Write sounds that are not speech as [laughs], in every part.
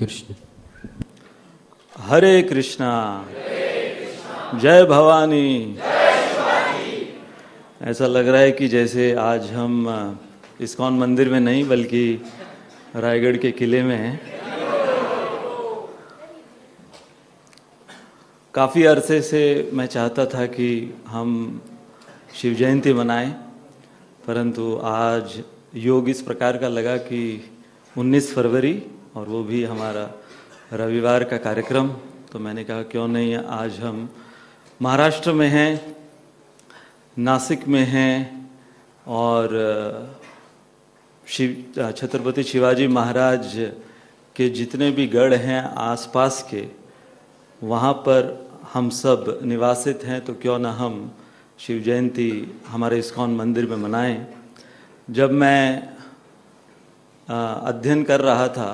कृष्ण। हरे कृष्णा, जय भवानी। ऐसा लग रहा है कि जैसे आज हम इस्कॉन मंदिर में नहीं, बल्कि रायगढ़ के किले में हैं। काफ़ी अरसे से मैं चाहता था कि हम शिव जयंती मनाएँ, परंतु आज योग इस प्रकार का लगा कि 19 फरवरी और वो भी हमारा रविवार का कार्यक्रम। तो मैंने कहा, क्यों नहीं? आज हम महाराष्ट्र में हैं, नासिक में हैं और शिव छत्रपति शिवाजी महाराज के जितने भी गढ़ हैं आसपास के, वहाँ पर हम सब निवासित हैं तो क्यों ना हम शिव जयंती हमारे इस्कॉन मंदिर में मनाएँ? जब मैं अध्ययन कर रहा था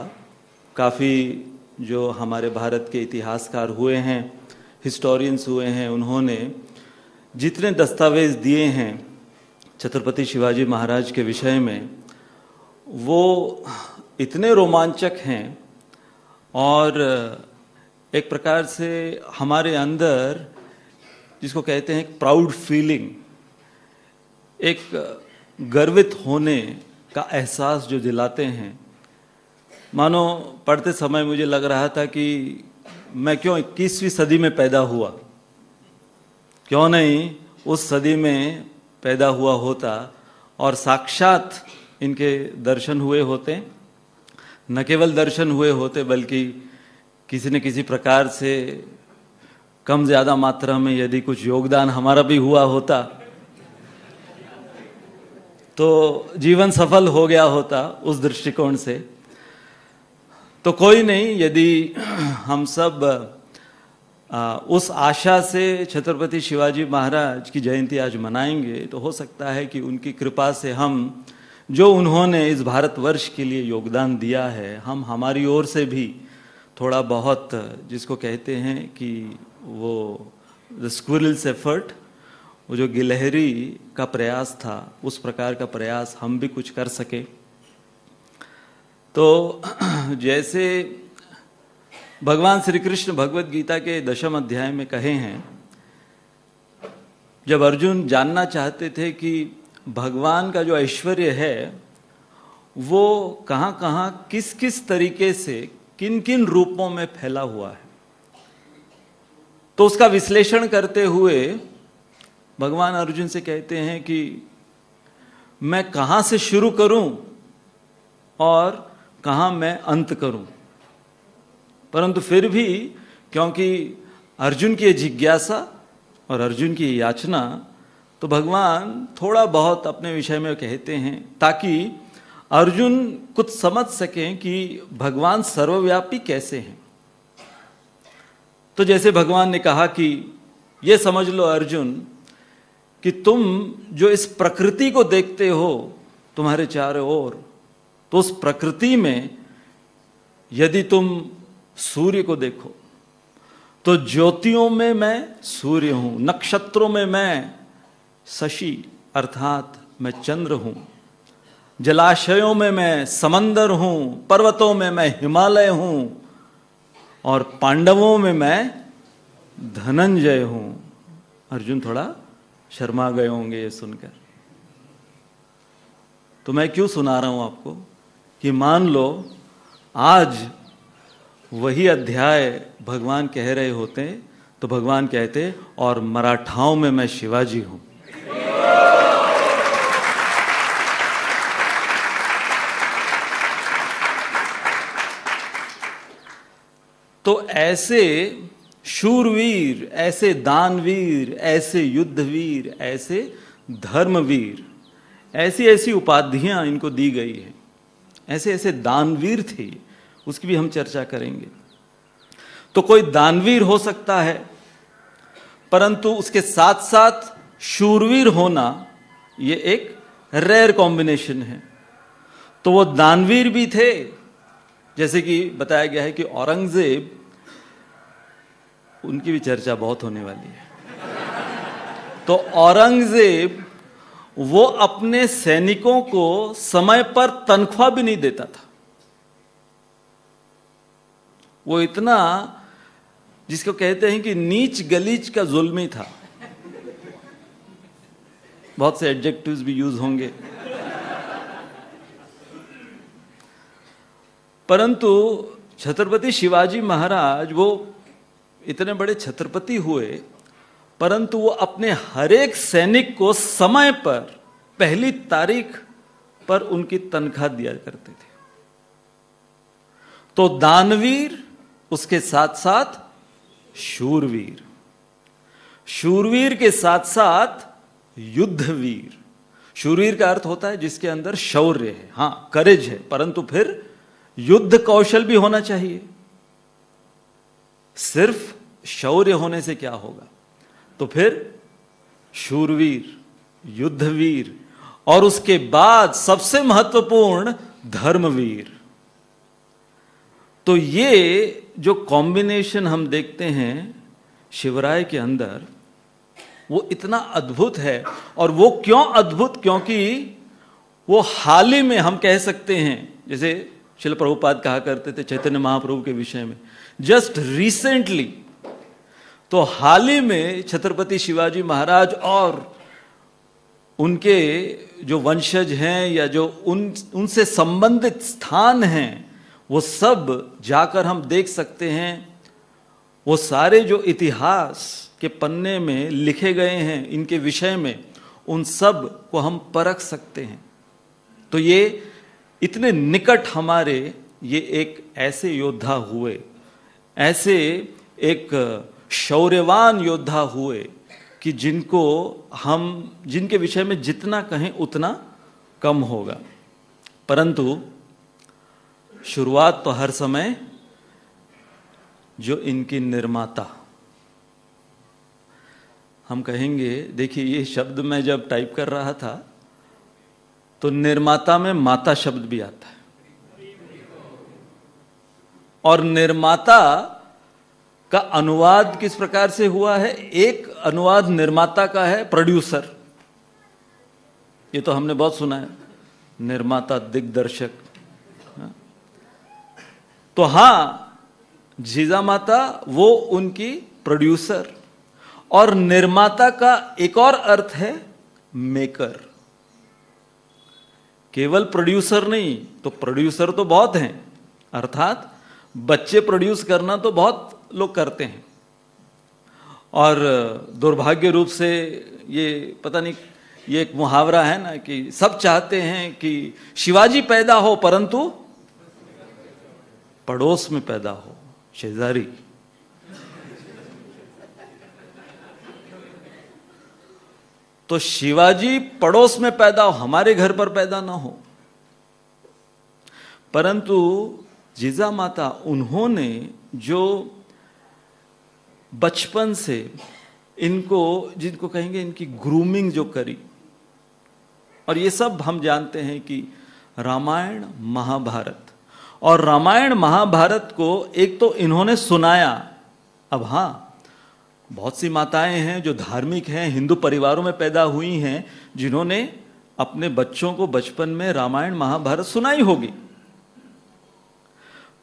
काफ़ी जो हमारे भारत के इतिहासकार हुए हैं हिस्टोरियंस हुए हैं, उन्होंने जितने दस्तावेज़ दिए हैं छत्रपति शिवाजी महाराज के विषय में, वो इतने रोमांचक हैं और एक प्रकार से हमारे अंदर जिसको कहते हैं प्राउड फीलिंग एक गर्वित होने का एहसास जो दिलाते हैं मानो, पढ़ते समय मुझे लग रहा था कि मैं क्यों 21वीं सदी में पैदा हुआ? क्यों नहीं उस सदी में पैदा हुआ होता और साक्षात इनके दर्शन हुए होते? न केवल दर्शन हुए होते, बल्कि किसी न किसी प्रकार से कम ज़्यादा मात्रा में यदि कुछ योगदान हमारा भी हुआ होता तो जीवन सफल हो गया होता उस दृष्टिकोण से। तो कोई नहीं यदि हम सब आ, उस आशा से छत्रपति शिवाजी महाराज की जयंती आज मनाएँगे तो हो सकता है कि उनकी कृपा से हम जो उन्होंने इस भारतवर्ष के लिए योगदान दिया है हम हमारी ओर से भी थोड़ा बहुत जिसको कहते हैं कि वो द स्क्विरल्स एफर्ट वो जो गिलहरी का प्रयास था उस प्रकार का प्रयास हम भी कुछ कर सके। तो जैसे भगवान श्री कृष्ण भगवत गीता के दशम अध्याय में कहे हैं, जब अर्जुन जानना चाहते थे कि भगवान का जो ऐश्वर्य है, वो कहाँ कहाँ किस किस तरीके से किन किन रूपों में फैला हुआ है। तो उसका विश्लेषण करते हुए भगवान अर्जुन से कहते हैं कि मैं कहाँ से शुरू करूँ और कहाँ मैं अंत करूँ? परंतु फिर भी, क्योंकि अर्जुन की जिज्ञासा और अर्जुन की याचना तो भगवान थोड़ा बहुत अपने विषय में कहते हैं, ताकि अर्जुन कुछ समझ सकें कि भगवान सर्वव्यापी कैसे हैं। तो जैसे भगवान ने कहा कि, ये समझ लो अर्जुन, कि तुम जो इस प्रकृति को देखते हो, तुम्हारे चारों ओर तो उस प्रकृति में यदि तुम सूर्य को देखो तो ज्योतियों में मैं सूर्य हूँ, नक्षत्रों में मैं शशि, अर्थात मैं चंद्र हूँ। जलाशयों में मैं समंदर हूँ, पर्वतों में मैं हिमालय हूँ, और पांडवों में मैं धनंजय हूँ। अर्जुन थोड़ा शर्मा गए होंगे ये सुनकर। तो मैं क्यों सुना रहा हूँ आपको? कि मान लो, आज वही अध्याय भगवान कह रहे होते तो भगवान कहते, और मराठाओं में मैं शिवाजी हूँ। तो ऐसे शूरवीर, ऐसे दानवीर, ऐसे युद्धवीर, ऐसे धर्मवीर ऐसी ऐसी उपाधियाँ इनको दी गई हैं। ऐसे ऐसे दानवीर थे, उसकी भी हम चर्चा करेंगे। तो कोई दानवीर हो सकता है, परंतु उसके साथ साथ शूरवीर होना ये एक रेयर कॉम्बिनेशन है। तो वो दानवीर भी थे, जैसे कि बताया गया है कि औरंगज़ेब, उनकी भी चर्चा बहुत होने वाली है। तो औरंगज़ेब वो अपने सैनिकों को समय पर तनख्वाह भी नहीं देता था। वो इतना, जिसको कहते हैं कि नीच गलीच का जुल्मी था। बहुत से एडजेक्टिव्स भी यूज़ होंगे। परंतु छत्रपति शिवाजी महाराज वो इतने बड़े छत्रपति हुए परंतु वो अपने हरेक सैनिक को समय पर, पहली तारीख पर उनकी तनख्वाह दिया करते थे। तो दानवीर, उसके साथ साथ शूरवीर। शूरवीर के साथ साथ युद्धवीर। शूरवीर का अर्थ होता है जिसके अंदर शौर्य है। हाँ करेज है, परंतु फिर युद्ध कौशल भी होना चाहिए। सिर्फ़ शौर्य होने से क्या होगा? तो फिर शूरवीर, युद्धवीर और उसके बाद सबसे महत्वपूर्ण धर्मवीर। तो ये जो कॉम्बिनेशन हम देखते हैं शिवराय के अंदर, वो इतना अद्भुत है। और वो क्यों अद्भुत? क्योंकि वो हाल ही में हम कह सकते हैं, जैसे शिल प्रभुपाद कहा करते थे चैतन्य महाप्रभु के विषय में जस्ट रिसेंटली तो हाल ही में छत्रपति शिवाजी महाराज और उनके जो वंशज हैं या जो उन, उनसे संबंधित स्थान हैं, वो सब जाकर हम देख सकते हैं। वो सारे जो इतिहास के पन्ने में लिखे गए हैं, इनके विषय में, उन सबको हम परख सकते हैं। तो ये इतने निकट हमारे, ये एक ऐसे योद्धा हुए, ऐसे एक शौर्यवान योद्धा हुए कि जिनको हम, जिनके विषय में जितना कहें उतना कम होगा। परंतु शुरुआत तो हर समय जो इनकी निर्माता। हम कहेंगे, देखिए ये शब्द मैं जब टाइप कर रहा था तो निर्माता में माता शब्द भी आता है। और निर्माता का अनुवाद किस प्रकार से हुआ है? एक अनुवाद निर्माता का है प्रोड्यूसर ये तो हमने बहुत सुना है। निर्माता, दिग्दर्शक। हाँ। तो हाँ, जीजा माता, वो उनकी प्रोड्यूसर और निर्माता का एक और अर्थ है मेकर केवल प्रोड्यूसर नहीं तो प्रोड्यूसर तो बहुत हैं। अर्थात बच्चे प्रोड्यूस करना तो बहुत लोग करते हैं। और दुर्भाग्य रूप से ये पता नहीं, ये एक मुहावरा है ना कि सब चाहते हैं कि शिवाजी पैदा हो, परंतु पड़ोस में पैदा हो, शेजारी। तो शिवाजी पड़ोस में पैदा हो, हमारे घर पर पैदा ना हो, परंतु जीजा माता उन्होंने जो बचपन से इनको, जिनको कहेंगे इनकी ग्रूमिंग जो करी, और ये सब हम जानते हैं कि रामायण महाभारत। और रामायण महाभारत को एक तो इन्होंने सुनाया। अब हाँ बहुत सी माताएँ हैं जो धार्मिक हैं, हिंदू परिवारों में पैदा हुई हैं, जिन्होंने अपने बच्चों को बचपन में रामायण महाभारत सुनाई होगी।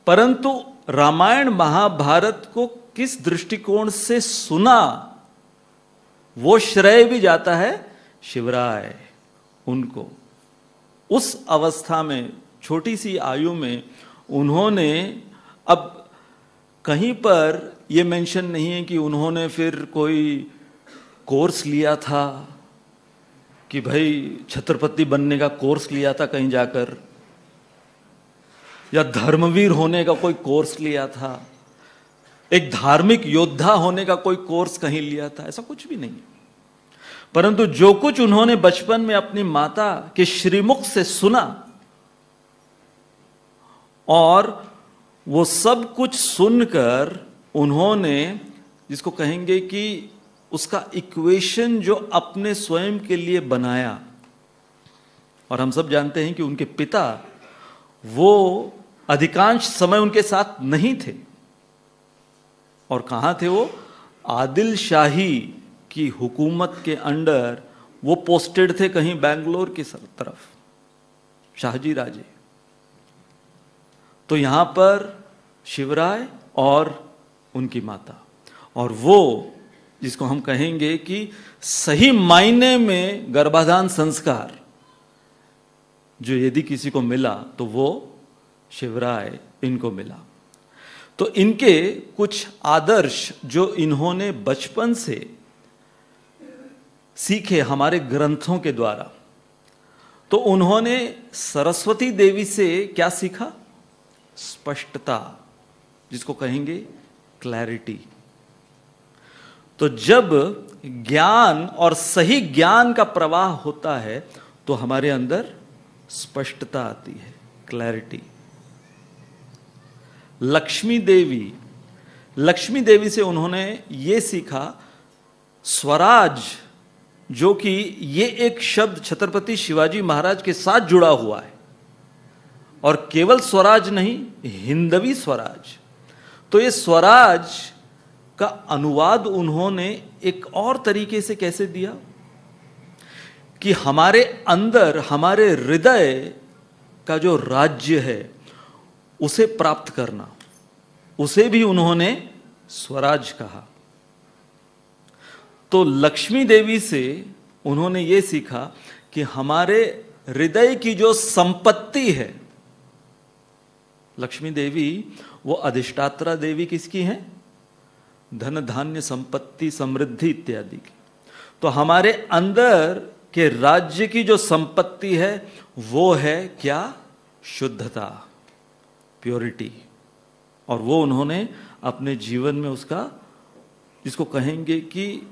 परंतु रामायण महाभारत को किस दृष्टिकोण से सुना, वो श्रेय भी जाता है शिवराय उनको। उस अवस्था में, छोटी सी आयु में, उन्होंने अब कहीं पर ये मेंशन नहीं है कि उन्होंने फिर कोई कोर्स लिया था कि भाई छत्रपति बनने का कोर्स लिया था कहीं जाकर। या धर्मवीर होने का कोई कोर्स लिया था? एक धार्मिक योद्धा होने का कोई कोर्स कहीं लिया था? ऐसा कुछ भी नहीं। परंतु जो कुछ उन्होंने बचपन में अपनी माता के श्रीमुख से सुना, और वो सब कुछ सुनकर उन्होंने, जिसको कहेंगे कि उसका इक्वेशन जो अपने स्वयं के लिए बनाया, और हम सब जानते हैं कि उनके पिता वो अधिकांश समय उनके साथ नहीं थे। और कहाँ थे वो? आदिल शाही की हुकूमत के अंडर वो पोस्टेड थे कहीं बैंगलोर की तरफ़, शाहजी राजे। तो यहाँ पर शिवराय और उनकी माता। और वो, जिसको हम कहेंगे कि सही मायने में गर्भाधान संस्कार, जो यदि किसी को मिला तो वो शिवराय इनको मिला। तो इनके कुछ आदर्श जो इन्होंने बचपन से सीखे हमारे ग्रंथों के द्वारा तो उन्होंने सरस्वती देवी से क्या सीखा? स्पष्टता, जिसको कहेंगे क्लैरिटी तो जब ज्ञान और सही ज्ञान का प्रवाह होता है तो हमारे अंदर स्पष्टता आती है क्लैरिटी लक्ष्मी देवी। लक्ष्मी देवी से उन्होंने ये सीखा, स्वराज, जो कि ये एक शब्द छत्रपति शिवाजी महाराज के साथ जुड़ा हुआ है। और केवल स्वराज नहीं, हिंदवी स्वराज। तो ये स्वराज का अनुवाद उन्होंने एक और तरीके से कैसे दिया? कि हमारे अंदर, हमारे हृदय का जो राज्य है उसे प्राप्त करना। उसे भी उन्होंने स्वराज कहा। तो लक्ष्मी देवी से उन्होंने ये सीखा कि हमारे हृदय की जो संपत्ति है, लक्ष्मी देवी, वो अधिष्ठात्रा देवी किसकी है? धन धान्य संपत्ति समृद्धि इत्यादि की। तो हमारे अंदर के राज्य की जो संपत्ति है, वो है क्या? शुद्धता। प्योरिटी और वो उन्होंने अपने जीवन में उसका, जिसको कहेंगे कि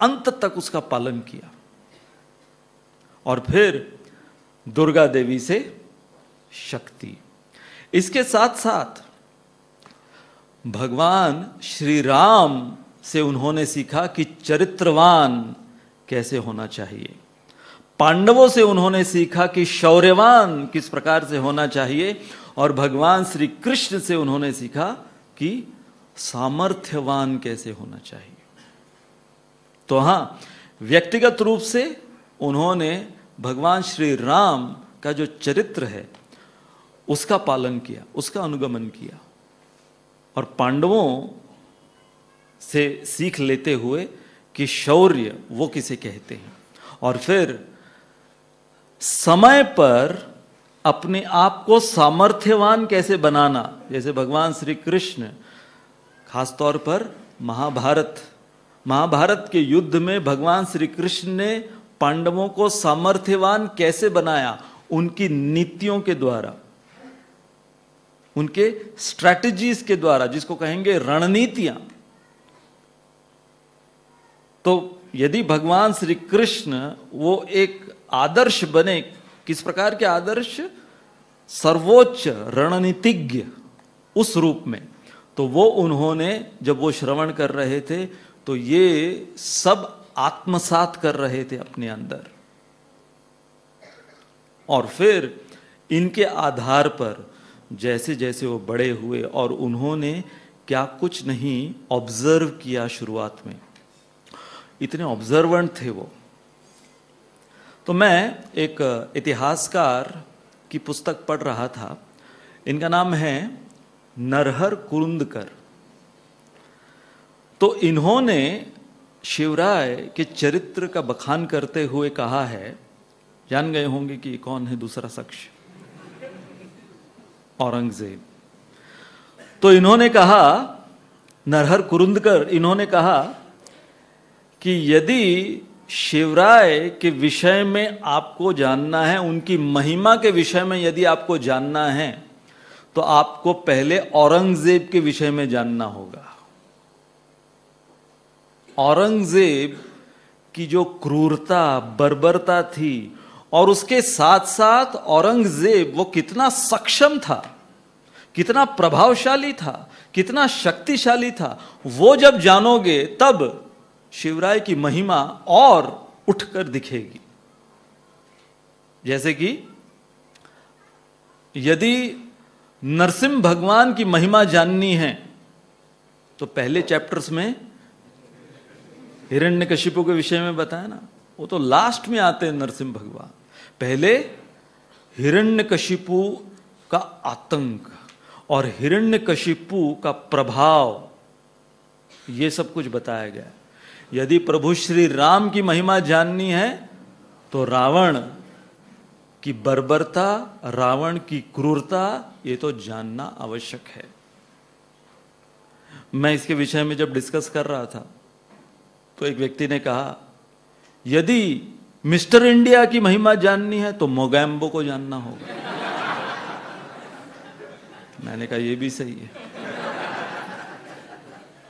अंत तक उसका पालन किया। और फिर दुर्गा देवी से शक्ति। इसके साथ साथ भगवान श्री राम से उन्होंने सीखा कि चरित्रवान कैसे होना चाहिए। पांडवों से उन्होंने सीखा कि शौर्यवान किस प्रकार से होना चाहिए। और भगवान श्री कृष्ण से उन्होंने सीखा कि सामर्थ्यवान कैसे होना चाहिए। तो हाँ, व्यक्तिगत रूप से उन्होंने भगवान श्री राम का जो चरित्र है, उसका पालन किया, उसका अनुगमन किया। और पांडवों से सीख लेते हुए कि शौर्य वो किसे कहते हैं। और फिर समय पर अपने आप को सामर्थ्यवान कैसे बनाना? जैसे भगवान श्री कृष्ण, खासतौर पर महाभारत महाभारत के युद्ध में भगवान श्री कृष्ण ने पांडवों को सामर्थ्यवान कैसे बनाया? उनकी नीतियों के द्वारा, उनके स्ट्रैटेजीज के द्वारा, जिसको कहेंगे रणनीतियाँ। तो यदि भगवान श्री कृष्ण वो एक आदर्श बने किस प्रकार के आदर्श? सर्वोच्च रणनीतिज्ञ उस रूप में। तो वो उन्होंने जब वो श्रवण कर रहे थे तो ये सब आत्मसात कर रहे थे अपने अंदर। और फिर इनके आधार पर जैसे जैसे वो बड़े हुए और उन्होंने क्या कुछ नहीं ऑब्ज़र्व किया शुरुआत में। इतने ऑब्जर्वेंट थे वो। तो मैं एक इतिहासकार की पुस्तक पढ़ रहा था। इनका नाम है नरहर कुरुंदकर। तो इन्होंने शिवराय के चरित्र का बखान करते हुए कहा है, जान गए होंगे कि कौन है दूसरा शख्स? औरंगज़ेब। तो इन्होंने कहा, नरहर कुरुंदकर, इन्होंने कहा कि यदि शिवराय के विषय में आपको जानना है, उनकी महिमा के विषय में यदि आपको जानना है तो आपको पहले औरंगज़ेब के विषय में जानना होगा। औरंगज़ेब की जो क्रूरता, बर्बरता थी, और उसके साथ साथ औरंगज़ेब वो कितना सक्षम था, कितना प्रभावशाली था, कितना शक्तिशाली था, वो जब जानोगे, तब शिवराय की महिमा और उठकर दिखेगी। जैसे कि यदि नरसिंह भगवान की महिमा जाननी है तो पहले चैप्टर्स में हिरण्य हिरण्यकशिपु के विषय में बताया ना, वो तो लास्ट में आते हैं नरसिंह भगवान। पहले हिरण्य हिरण्यकशिपु का आतंक और हिरण्यकशिपु का प्रभाव, ये सब कुछ बताया गया। यदि प्रभु श्री राम की महिमा जाननी है तो रावण की बर्बरता, रावण की क्रूरता, ये तो जानना आवश्यक है। मैं इसके विषय में जब डिस्कस कर रहा था तो एक व्यक्ति ने कहा, यदि मिस्टर इंडिया की महिमा जाननी है तो मोगैम्बो को जानना होगा। मैंने कहा यह भी सही है।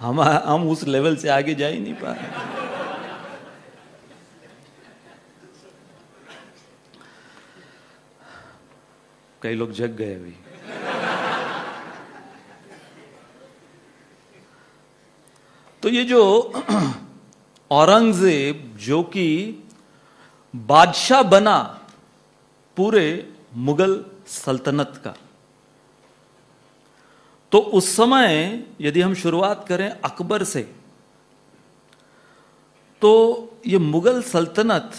हम हम उस लेवल से आगे जा ही नहीं पा रहे। कई लोग जग गए अभी। तो ये जो औरंगज़ेब, जो कि बादशाह बना पूरे मुगल सल्तनत का तो उस समय यदि हम शुरुआत करें अकबर से तो ये मुगल सल्तनत,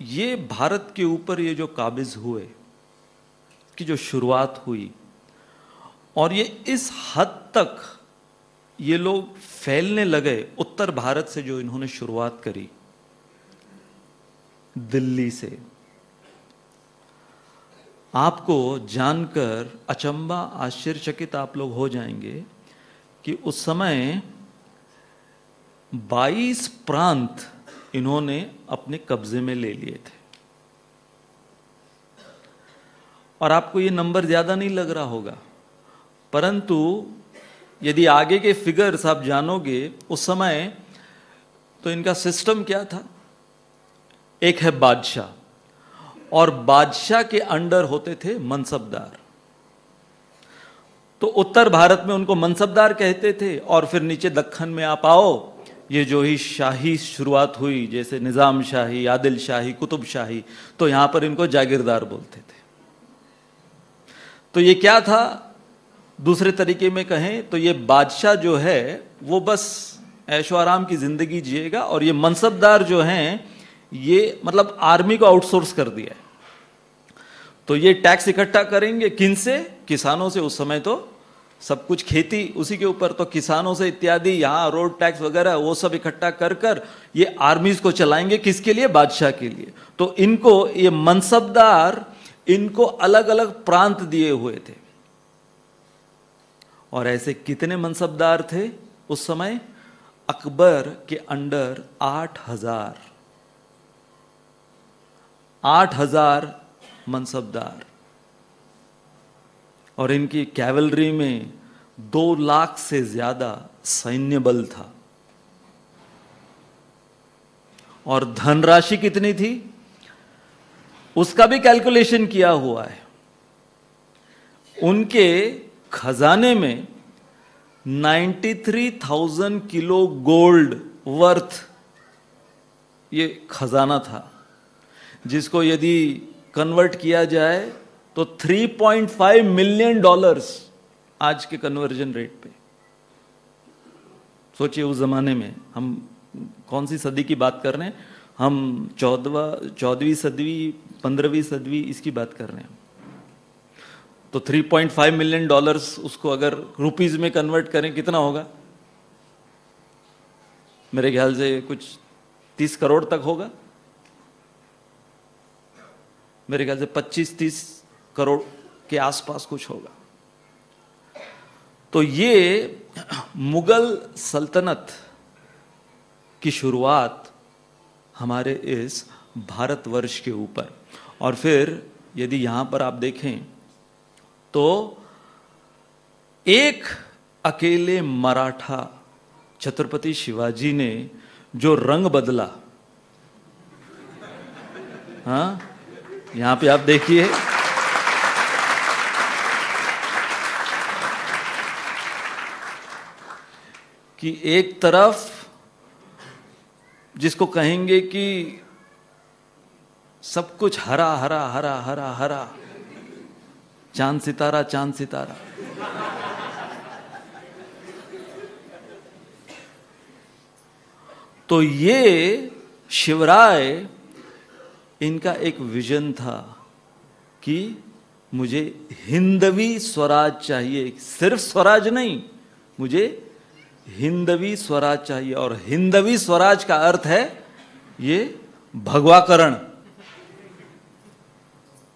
ये भारत के ऊपर ये जो काबिज हुए, की जो शुरुआत हुई, और ये इस हद तक ये लोग फैलने लगे उत्तर भारत से जो इन्होंने शुरुआत करी, दिल्ली से। आपको जानकर अचंबा आश्चर्यचकित आप लोग हो जाएँगे कि उस समय 22 प्रांत इन्होंने अपने कब्जे में ले लिए थे। और आपको ये नंबर ज़्यादा नहीं लग रहा होगा, परंतु यदि आगे के फिगर्स आप जानोगे, उस समय तो इनका सिस्टम क्या था? एक है बादशाह। और बादशाह के अंडर होते थे मनसबदार। तो उत्तर भारत में उनको मनसबदार कहते थे और फिर नीचे दखन में आप आओ, ये जो ही शाही शुरुआत हुई, जैसे निज़ाम शाही, आदिल शाही, कुतुब शाही तो यहाँ पर इनको जागीरदार बोलते थे। तो ये क्या था? दूसरे तरीके में कहें तो ये बादशाह जो है, वो बस ऐशो आराम की ज़िंदगी जिएगा और ये मनसबदार जो हैं ये मतलब आर्मी को आउटसोर्स कर दिया है। तो ये टैक्स इकट्ठा करेंगे किन से? किसानों से। उस समय तो सब कुछ खेती उसी के ऊपर। तो किसानों से इत्यादि, यहाँ रोड टैक्स वगैरह, वो सब इकट्ठा कर कर ये आर्मीज को चलाएँगे किसके लिए? बादशाह के लिए। तो इनको ये मनसबदार, इनको अलग अलग प्रांत दिए हुए थे। और ऐसे कितने मनसबदार थे उस समय? अकबर के अंडर आठ हज़ार। आठ हज़ार मनसबदार। और इनकी कैवलरी में दो लाख से ज़्यादा सैन्य बल था। और धनराशि कितनी थी? उसका भी कैलकुलेशन किया हुआ है। उनके खजाने में 93,000 किलो गोल्ड वर्थ ये खजाना था। जिसको यदि कन्वर्ट किया जाए तो 3.5 मिलियन डॉलर्स आज के कन्वर्जन रेट पे। सोचिए उस जमाने में हम कौन सी सदी की बात कर रहे हैं? हम चौदवा, चौदहवीं सदवी पंद्रहवीं सदवी इसकी बात कर रहे हैं। तो 3.5 मिलियन डॉलर्स उसको अगर रुपीज़ में कन्वर्ट करें, कितना होगा? मेरे ख्याल से कुछ 30 करोड़ तक होगा। मेरे ख्याल से 25-30 करोड़ के आसपास कुछ होगा। तो ये मुगल सल्तनत की शुरुआत हमारे इस भारतवर्ष के ऊपर। और फिर यदि यहाँ पर आप देखें तो एक अकेले मराठा छत्रपति शिवाजी ने जो रंग बदला हाँ यहाँ पे आप देखिए। कि एक तरफ़ जिसको कहेंगे कि सब कुछ हरा हरा हरा हरा हरा, चाँद सितारा चाँद सितारा। तो ये शिवराय इनका एक विजन था कि मुझे हिंदवी स्वराज चाहिए। सिर्फ़ स्वराज नहीं, मुझे हिंदवी स्वराज चाहिए। और हिंदवी स्वराज का अर्थ है ये भगवाकरण।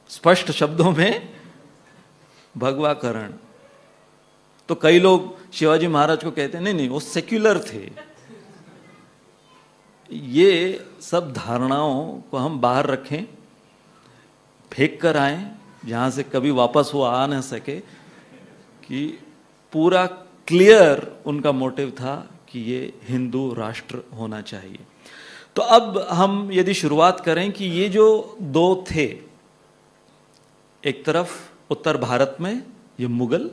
स्पष्ट शब्दों में भगवाकरण। तो कई लोग शिवाजी महाराज को कहते नहीं नहीं, वो सेक्युलर थे। ये सब धारणाओं को हम बाहर रखें, फेंक कर आए, जहाँ से कभी वापस वो आ न सके, कि पूरा क्लियर उनका मोटिव था कि ये हिंदू राष्ट्र होना चाहिए। तो अब हम यदि शुरुआत करें कि ये जो दो थे, एक तरफ़ उत्तर भारत में, ये मुगल,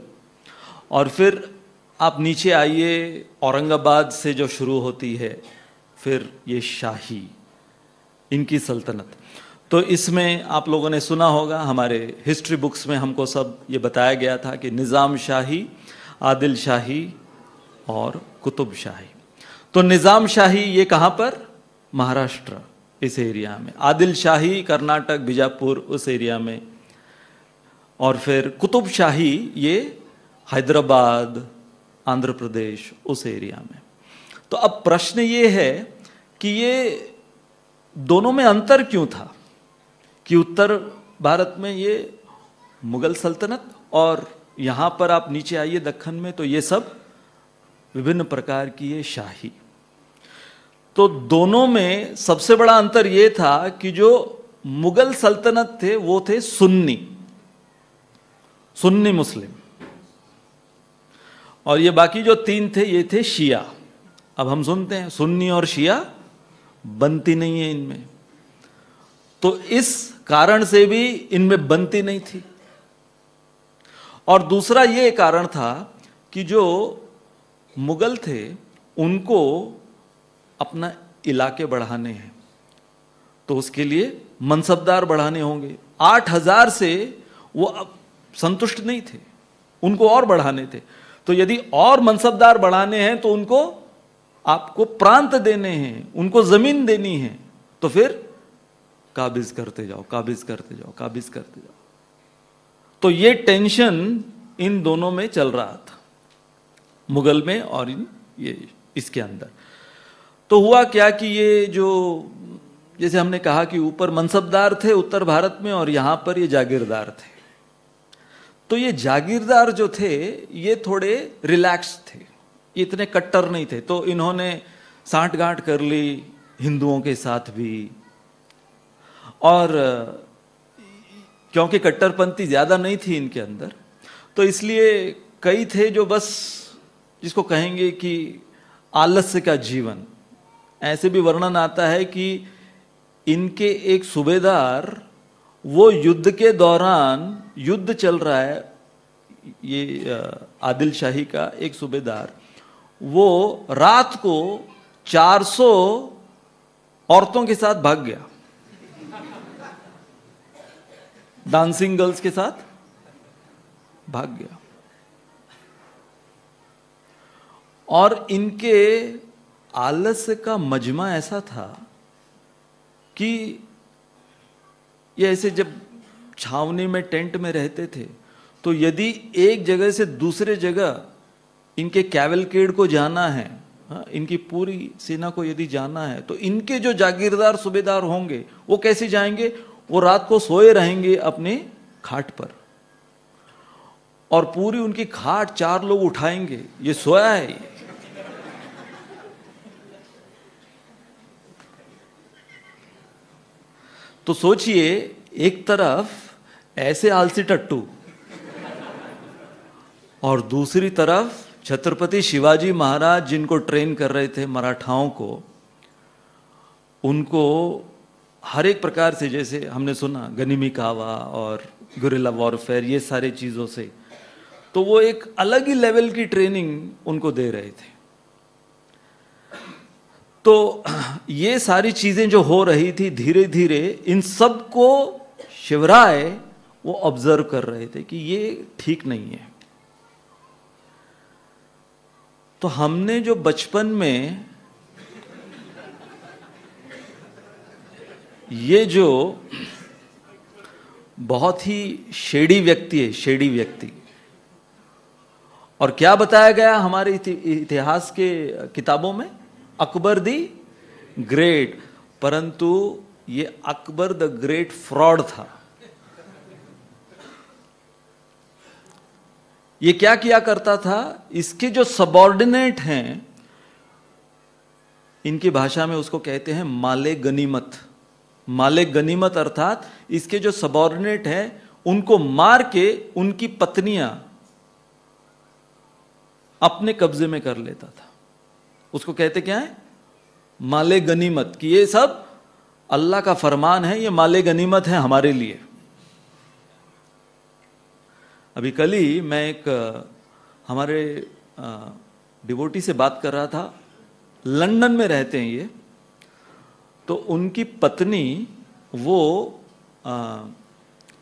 और फिर आप नीचे आइए, औरंगाबाद से जो शुरू होती है फिर ये शाही, इनकी सल्तनत। तो इसमें आप लोगों ने सुना होगा, हमारे हिस्ट्री बुक्स में हमको सब ये बताया गया था कि निज़ाम शाही, आदिल शाही और कुतुब शाही। तो निज़ाम शाही ये कहाँ पर? महाराष्ट्र, इस एरिया में। आदिल शाही कर्नाटक, बीजापुर, उस एरिया में। और फिर कुतुब शाही ये हैदराबाद, आंध्र प्रदेश, उस एरिया में। तो अब प्रश्न ये है कि ये दोनों में अंतर क्यों था? कि उत्तर भारत में ये मुगल सल्तनत और यहाँ पर आप नीचे आइए दक्खन में तो ये सब विभिन्न प्रकार की ये शाही। तो दोनों में सबसे बड़ा अंतर यह था कि जो मुगल सल्तनत थे, वो थे सुन्नी सुन्नी मुस्लिम। और ये बाकी जो तीन थे, ये थे शिया। अब हम सुनते हैं, सुन्नी और शिया बनती नहीं है इनमें। तो इस कारण से भी इनमें बनती नहीं थी। और दूसरा ये कारण था कि जो मुगल थे, उनको अपना इलाके बढ़ाने हैं। तो उसके लिए मनसबदार बढ़ाने होंगे। आठ हज़ार से वो अब संतुष्ट नहीं थे। उनको और बढ़ाने थे। तो यदि और मनसबदार बढ़ाने हैं तो उनको आपको प्रांत देने हैं, उनको ज़मीन देनी है तो फिर काबिज करते जाओ, काबिज करते जाओ, काबिज करते जाओ। तो ये टेंशन इन दोनों में चल रहा था, मुगल में और इन, ये इसके अंदर। तो हुआ क्या कि ये जो, जैसे हमने कहा कि ऊपर मनसबदार थे उत्तर भारत में और यहाँ पर ये जागीरदार थे। तो ये जागीरदार जो थे, ये थोड़े रिलैक्स थे। ये इतने कट्टर नहीं थे। तो इन्होंने साठ गांठ कर ली, हिंदुओं के साथ भी। और, क्योंकि कट्टरपंथी ज़्यादा नहीं थी इनके अंदर तो इसलिए कई थे जो बस जिसको कहेंगे कि आलस्य का जीवन। ऐसे भी वर्णन आता है कि इनके एक सूबेदार, वो युद्ध के दौरान, युद्ध चल रहा है, ये आदिल शाही का एक सूबेदार। वो रात को 400 औरतों के साथ भाग गया। डांसिंग गर्ल्स के साथ भाग गया। और इनके आलस्य का मजमा ऐसा था कि ये ऐसे जब छावनी में टेंट में रहते थे तो यदि एक जगह से दूसरे जगह इनके कैवलकेड को जाना है, हा? इनकी पूरी सेना को यदि जाना है तो इनके जो जागीरदार, सूबेदार होंगे, वो कैसे जाएँगे वो रात को सोए रहेंगे अपने खाट पर और पूरी उनकी खाट चार लोग उठाएँगे, ये सोया है तो सोचिए, एक तरफ़ ऐसे आलसी टट्टू, और दूसरी तरफ़ छत्रपति शिवाजी महाराज जिनको ट्रेन कर रहे थे मराठाओं को, उनको हर एक प्रकार से जैसे हमने सुना, गनीमी कावा और गुरिल्ला वॉरफेयर ये सारे चीज़ों से तो वो एक अलग ही लेवल की ट्रेनिंग उनको दे रहे थे। तो [clears throat] ये सारी चीज़ें जो हो रही थी धीरे धीरे इन सबको शिवराय वो ऑब्ज़र्व कर रहे थे कि ये ठीक नहीं है। तो हमने जो बचपन में ये जो बहुत ही शेडी व्यक्ति है, शेडी व्यक्ति। और क्या बताया गया हमारे इतिहास के किताबों में? अकबर दी ग्रेट, परंतु ये अकबर द ग्रेट फ्रॉड था। ये क्या किया करता था? इसके जो सबॉर्डिनेट हैं, इनकी भाषा में उसको कहते हैं माले गनीमत माले गनीमत अर्थात इसके जो सबॉर्डिनेट हैं, उनको मार के उनकी पत्नियाँ अपने कब्जे में कर लेता था। उसको कहते क्या है? माले गनीमत कि ये सब अल्लाह का फरमान है, ये माले गनीमत है हमारे लिए। अभी कल ही मैं एक हमारे डिवोटी से बात कर रहा था। लंदन में रहते हैं ये। तो उनकी पत्नी वो आ,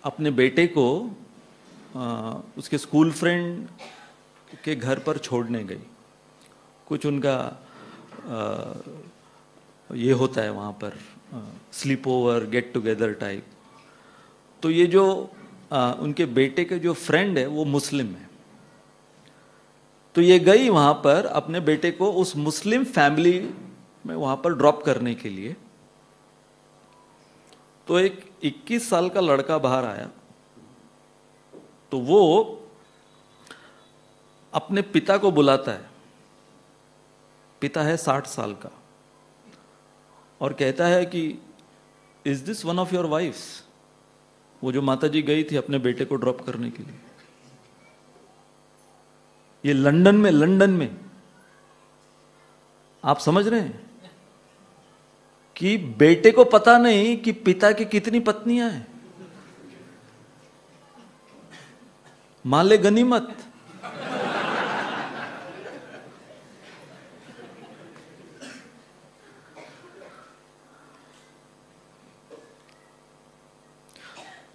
अपने बेटे को आ, उसके स्कूल फ्रेंड के घर पर छोड़ने गई। कुछ उनका आ, ये होता है वहाँ पर sleep over get together type. तो ये जो आ, उनके बेटे के जो फ्रेंड है वो मुस्लिम है। तो ये गई वहाँ पर अपने बेटे को उस मुस्लिम फैमिली में वहाँ पर ड्रॉप करने के लिए। तो एक 21 साल का लड़का बाहर आया। तो वो अपने पिता को बुलाता है। पिता है साठ साल का और कहता है कि is this one of your wives वो जो माता जी गई थी अपने बेटे को ड्रॉप करने के लिए। ये लंदन में लंदन में। आप समझ रहे हैं? कि बेटे को पता नहीं कि पिता की कितनी पत्नियाँ हैं। माले गनीमत।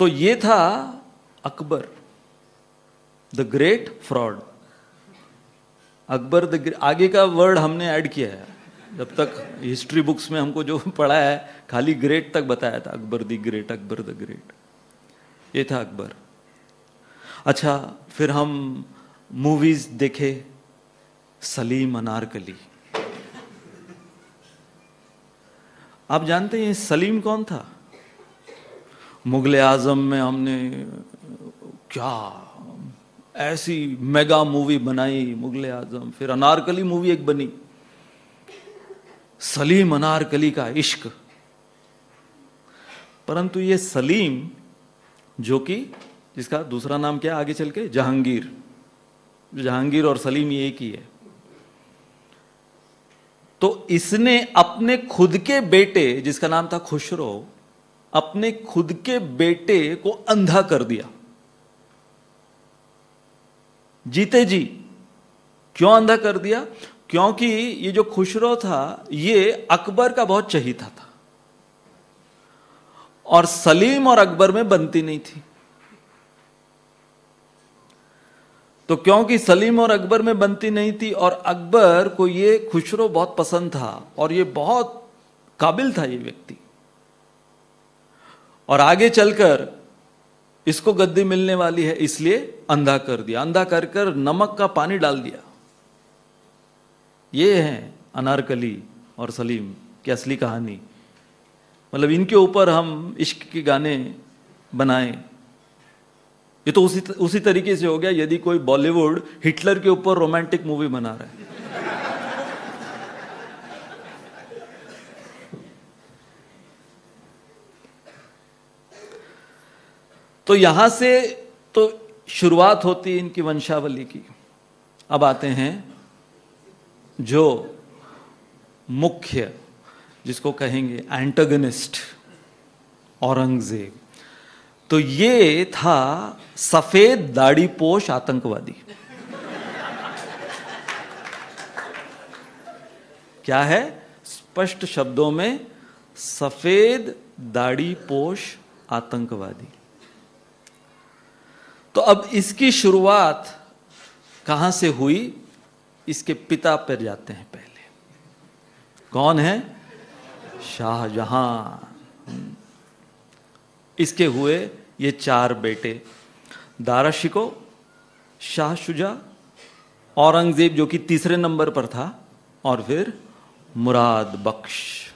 तो ये था Akbar the great fraud Akbar the आगे का वर्ड हमने ऐड किया है। जब तक हिस्ट्री बुक्स में हमको जो [laughs] पढ़ा है, खाली ग्रेट तक बताया था, Akbar the great Akbar the great ये था अकबर। अच्छा फिर हम मूवीज़ देखे, सलीम अनारकली। आप जानते हैं सलीम कौन था? मुगल आज़म में हमने क्या ऐसी मेगा मूवी बनाई मुगल आज़म फिर अनारकली मूवी एक बनी। सलीम अनारकली का इश्क। परंतु ये सलीम, जो कि जिसका दूसरा नाम क्या आगे चल के? जहांगीर। जहांगीर और सलीम ये एक ही है। तो इसने अपने खुद के बेटे, जिसका नाम था खुशरो अपने खुद के बेटे को अंधा कर दिया। जीते जी, क्यों अंधा कर दिया? क्योंकि ये जो खुशरो था, ये अकबर का बहुत चहीता था। और सलीम और अकबर में बनती नहीं थी। तो क्योंकि सलीम और अकबर में बनती नहीं थी और अकबर को ये खुशरो बहुत पसंद था और ये बहुत काबिल था ये व्यक्ति। और आगे चलकर इसको गद्दी मिलने वाली है, इसलिए अंधा कर दिया। अंधा कर कर नमक का पानी डाल दिया। ये है अनारकली और सलीम की असली कहानी। मतलब इनके ऊपर हम इश्क के गाने बनाए। ये तो उसी उसी तरीके से हो गया, यदि कोई बॉलीवुड हिटलर के ऊपर रोमांटिक मूवी बना रहा है। तो यहाँ से तो शुरुआत होती है इनकी वंशावली की। अब आते हैं जो मुख्य, जिसको कहेंगे एंटगनिस्ट औरंगज़ेब। तो ये था सफ़ेद दाढ़ी पोष आतंकवादी। क्या है? स्पष्ट शब्दों में सफ़ेद दाढ़ी पोश आतंकवादी। तो अब इसकी शुरुआत कहाँ से हुई? इसके पिता पर जाते हैं पहले। कौन है? शाहजहां। इसके हुए ये चार बेटे दारा शिको शाह शुजा औरंगज़ेब, जो कि तीसरे नंबर पर था, और फिर मुराद बख्श।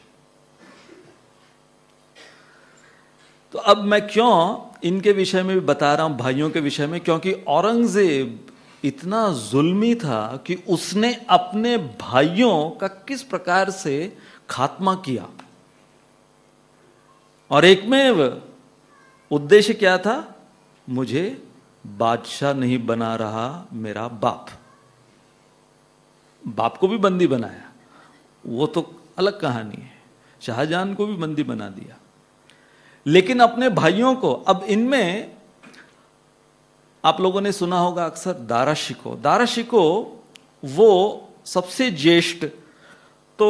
तो अब मैं क्यों इनके विषय में भी बता रहा हूँ, भाइयों के विषय में, क्योंकि औरंगज़ेब इतना जुल्मी था कि उसने अपने भाइयों का किस प्रकार से खात्मा किया। और एक में उद्देश्य क्या था? मुझे बादशाह नहीं बना रहा मेरा बाप। बाप को भी बंदी बनाया। वो तो अलग कहानी है। शाहजहां को भी बंदी बना दिया। लेकिन अपने भाइयों को, अब इनमें आप लोगों ने सुना होगा अक्सर दारा शिको दारा शिको वो सबसे ज्येष्ठ तो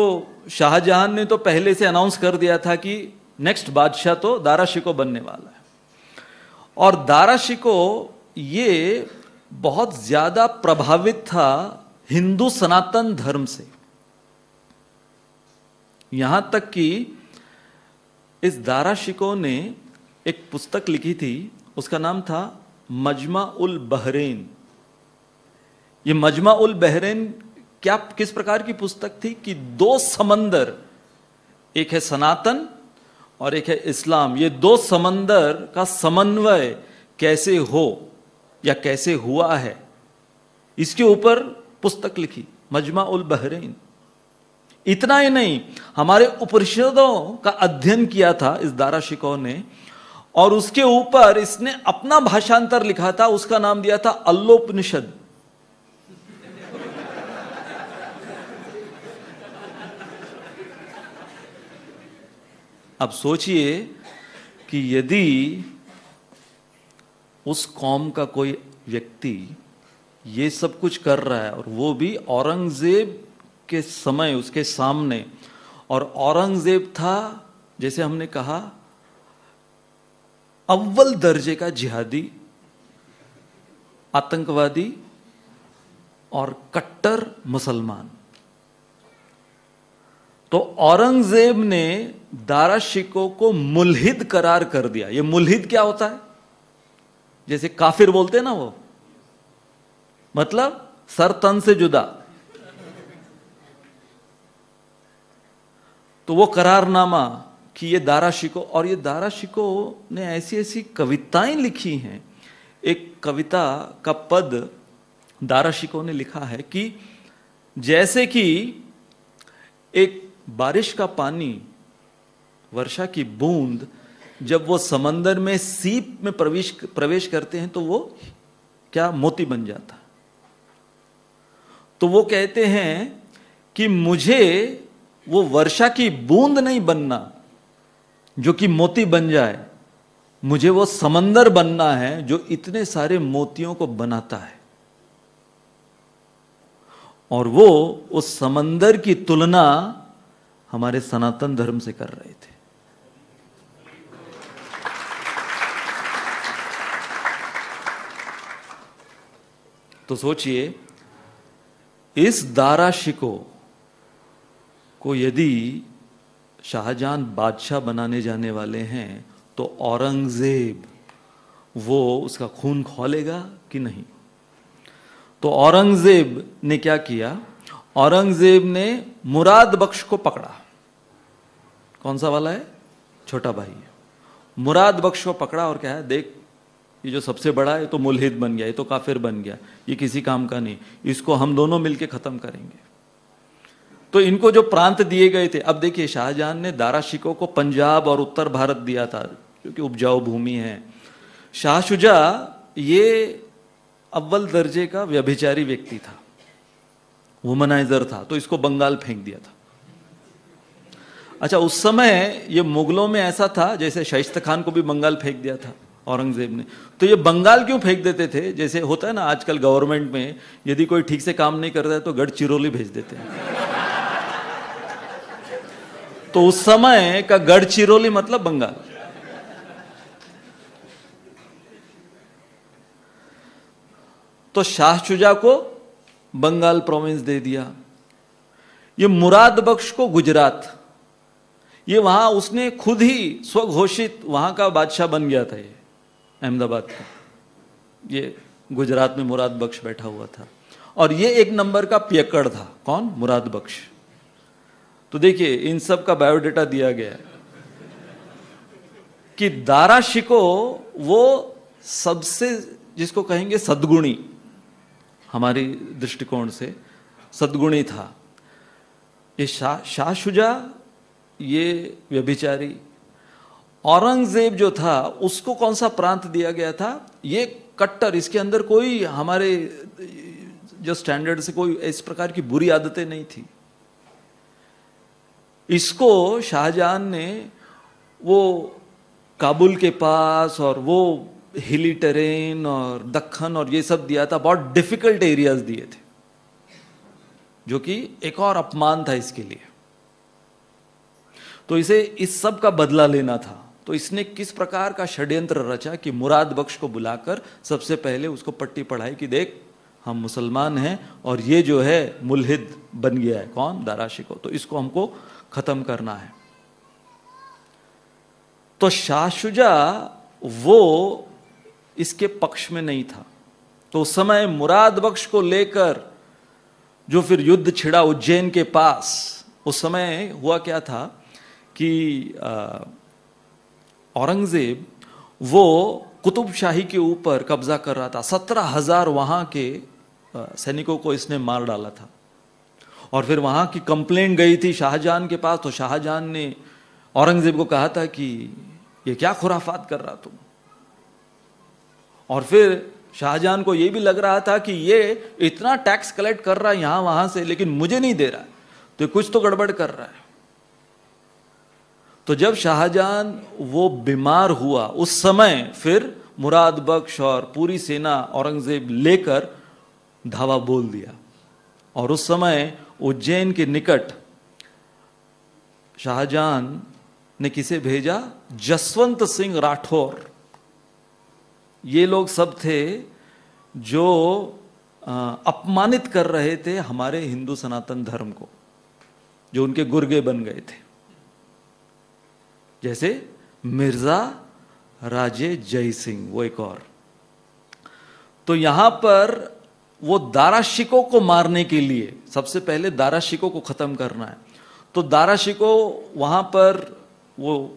शाहजहां ने तो पहले से अनाउंस कर दिया था कि नेक्स्ट बादशाह तो दारा शिको बनने वाला है। और दारा शिको ये बहुत ज़्यादा प्रभावित था हिंदू सनातन धर्म से। यहाँ तक कि इस दारा शिको ने एक पुस्तक लिखी थी, उसका नाम था मजमा उल बहरेन। ये मजमा उल बहरेन क्या, किस प्रकार की पुस्तक थी कि दो समंदर, एक है सनातन और एक है इस्लाम। ये दो समंदर का समन्वय कैसे हो या कैसे हुआ है, इसके ऊपर पुस्तक लिखी मजमा उल बहरेन। इतना ही नहीं, हमारे उपनिषदों का अध्ययन किया था इस दारा शिको ने, और उसके ऊपर इसने अपना भाषांतर लिखा था, उसका नाम दिया था अल्लोपनिषद। अब सोचिए कि यदि उस कौम का कोई व्यक्ति ये सब कुछ कर रहा है, और वो भी औरंगज़ेब के समय, उसके सामने। और औरंगज़ेब था, जैसे हमने कहा, अव्वल दर्जे का जिहादी, आतंकवादी और कट्टर मुसलमान। तो औरंगज़ेब ने दारा शिको को मुलहिद करार कर दिया। ये मुलहिद क्या होता है? जैसे काफिर बोलते हैं ना वो। मतलब सर तन से जुदा। तो वो करारनामा कि ये दारा शिको और ये दारा शिको ने ऐसी ऐसी कविताएँ लिखी हैं। एक कविता का पद दारा शिको ने लिखा है कि जैसे कि एक बारिश का पानी, वर्षा की बूंद, जब वो समंदर में सीप में प्रवेश प्रवेश करते हैं तो वो क्या मोती बन जाता। तो वो कहते हैं कि मुझे वो वर्षा की बूंद नहीं बनना, जो कि मोती बन जाए, मुझे वो समंदर बनना है जो इतने सारे मोतियों को बनाता है। और वो उस समंदर की तुलना हमारे सनातन धर्म से कर रहे थे। तो सोचिए, इस दारा शिको को यदि शाहजहां बादशाह बनाने जाने वाले हैं तो औरंगज़ेब वो उसका खून खोलेगा कि नहीं? तो औरंगज़ेब ने क्या किया? औरंगज़ेब ने मुराद बख्श को पकड़ा। कौन सा वाला है? छोटा भाई। है मुराद बख्श को पकड़ा और क्या है देख, ये जो सबसे बड़ा है तो मुलहिद बन गया, ये तो काफिर बन गया, ये किसी काम का नहीं, इसको हम दोनों मिलके खत्म करेंगे। तो इनको जो प्रांत दिए गए थे, अब देखिए शाहजहां ने दारा शिको को पंजाब और उत्तर भारत दिया था, क्योंकि उपजाऊ भूमि है। शाह शुजा ये अव्वल दर्जे का व्यभिचारी व्यक्ति था, वुमनाइजर था तो इसको बंगाल फेंक दिया था। अच्छा उस समय ये मुगलों में ऐसा था, जैसे शाइस्त खान को भी बंगाल फेंक दिया था, औरंगज़ेब ने। तो ये बंगाल क्यों फेंक देते थे? जैसे होता है ना, आजकल गवर्नमेंट में, यदि कोई ठीक से काम नहीं करता है तो गढ़ चिरोली भेज देते हैं। तो उस समय का गढ़चिरोली मतलब बंगाल। तो शाह शुजा को बंगाल प्रोविंस दे दिया। ये मुराद बख्श को गुजरात। ये वहाँ उसने खुद ही स्वघोषित, वहाँ का बादशाह बन गया था ये, अहमदाबाद का। ये गुजरात में मुराद बख्श बैठा हुआ था। और ये एक नंबर का पियकड़ था। कौन? मुराद बख्श। तो देखिए, इन सब का बायोडेटा दिया गया है कि दारा शिको वो सबसे, जिसको कहेंगे सदगुणी, हमारी दृष्टिकोण से सदगुणी था। ये शाह शुजा ये व्यभिचारी, औरंगज़ेब जो था, उसको कौन सा प्रांत दिया गया था? ये कट्टर, इसके अंदर कोई हमारे, जो स्टैंडर्ड से कोई इस प्रकार की बुरी आदतें नहीं थी। इसको शाहजहां ने वो काबुल के पास और वो हिली टेरेन और दखन और ये सब दिया था, बहुत डिफ़िकल्ट एरियाज़ दिए थे, जो कि एक और अपमान था इसके लिए। तो इसे इस सब का बदला लेना था। तो इसने किस प्रकार का षड्यंत्र रचा कि मुराद बख्श को बुलाकर सबसे पहले उसको पट्टी पढ़ाई कि देख, हम मुसलमान हैं और ये जो है मुलहिद बन गया है। कौन? दाराशी को तो इसको हमको खत्म करना है। तो शाहशुजा वो इसके पक्ष में नहीं था। तो उस समय मुराद बख्श को लेकर जो फिर युद्ध छिड़ा उज्जैन के पास, उस समय हुआ क्या था कि औरंगज़ेब वो कुतुब शाही के ऊपर कब्जा कर रहा था। सत्रह हज़ार वहाँ के सैनिकों को इसने मार डाला था। और फिर वहाँ की कंप्लेंट गई थी शाहजहां के पास तो शाहजहां ने औरंगज़ेब को कहा था कि ये क्या खुराफात कर रहा तुम? और फिर शाहजहां को यह भी लग रहा था कि ये इतना टैक्स कलेक्ट कर रहा है यहाँ वहाँ से, लेकिन मुझे नहीं दे रहा तो कुछ तो गड़बड़ कर रहा है। तो जब शाहजहां वो बीमार हुआ, उस समय फिर मुराद बख्श और पूरी सेना औरंगज़ेब लेकर धावा बोल दिया। और उस समय उज्जैन के निकट शाहजहां ने किसे भेजा? जसवंत सिंह राठौर। ये लोग सब थे जो अपमानित कर रहे थे हमारे हिंदू सनातन धर्म को, जो उनके गुर्गे बन गए थे। जैसे मिर्ज़ा राजे जय सिंह, वो एक और। तो यहाँ पर वो दाराशिकों को मारने के लिए, सबसे पहले दाराशिकों को खत्म करना है। तो दाराशिको वहाँ पर वो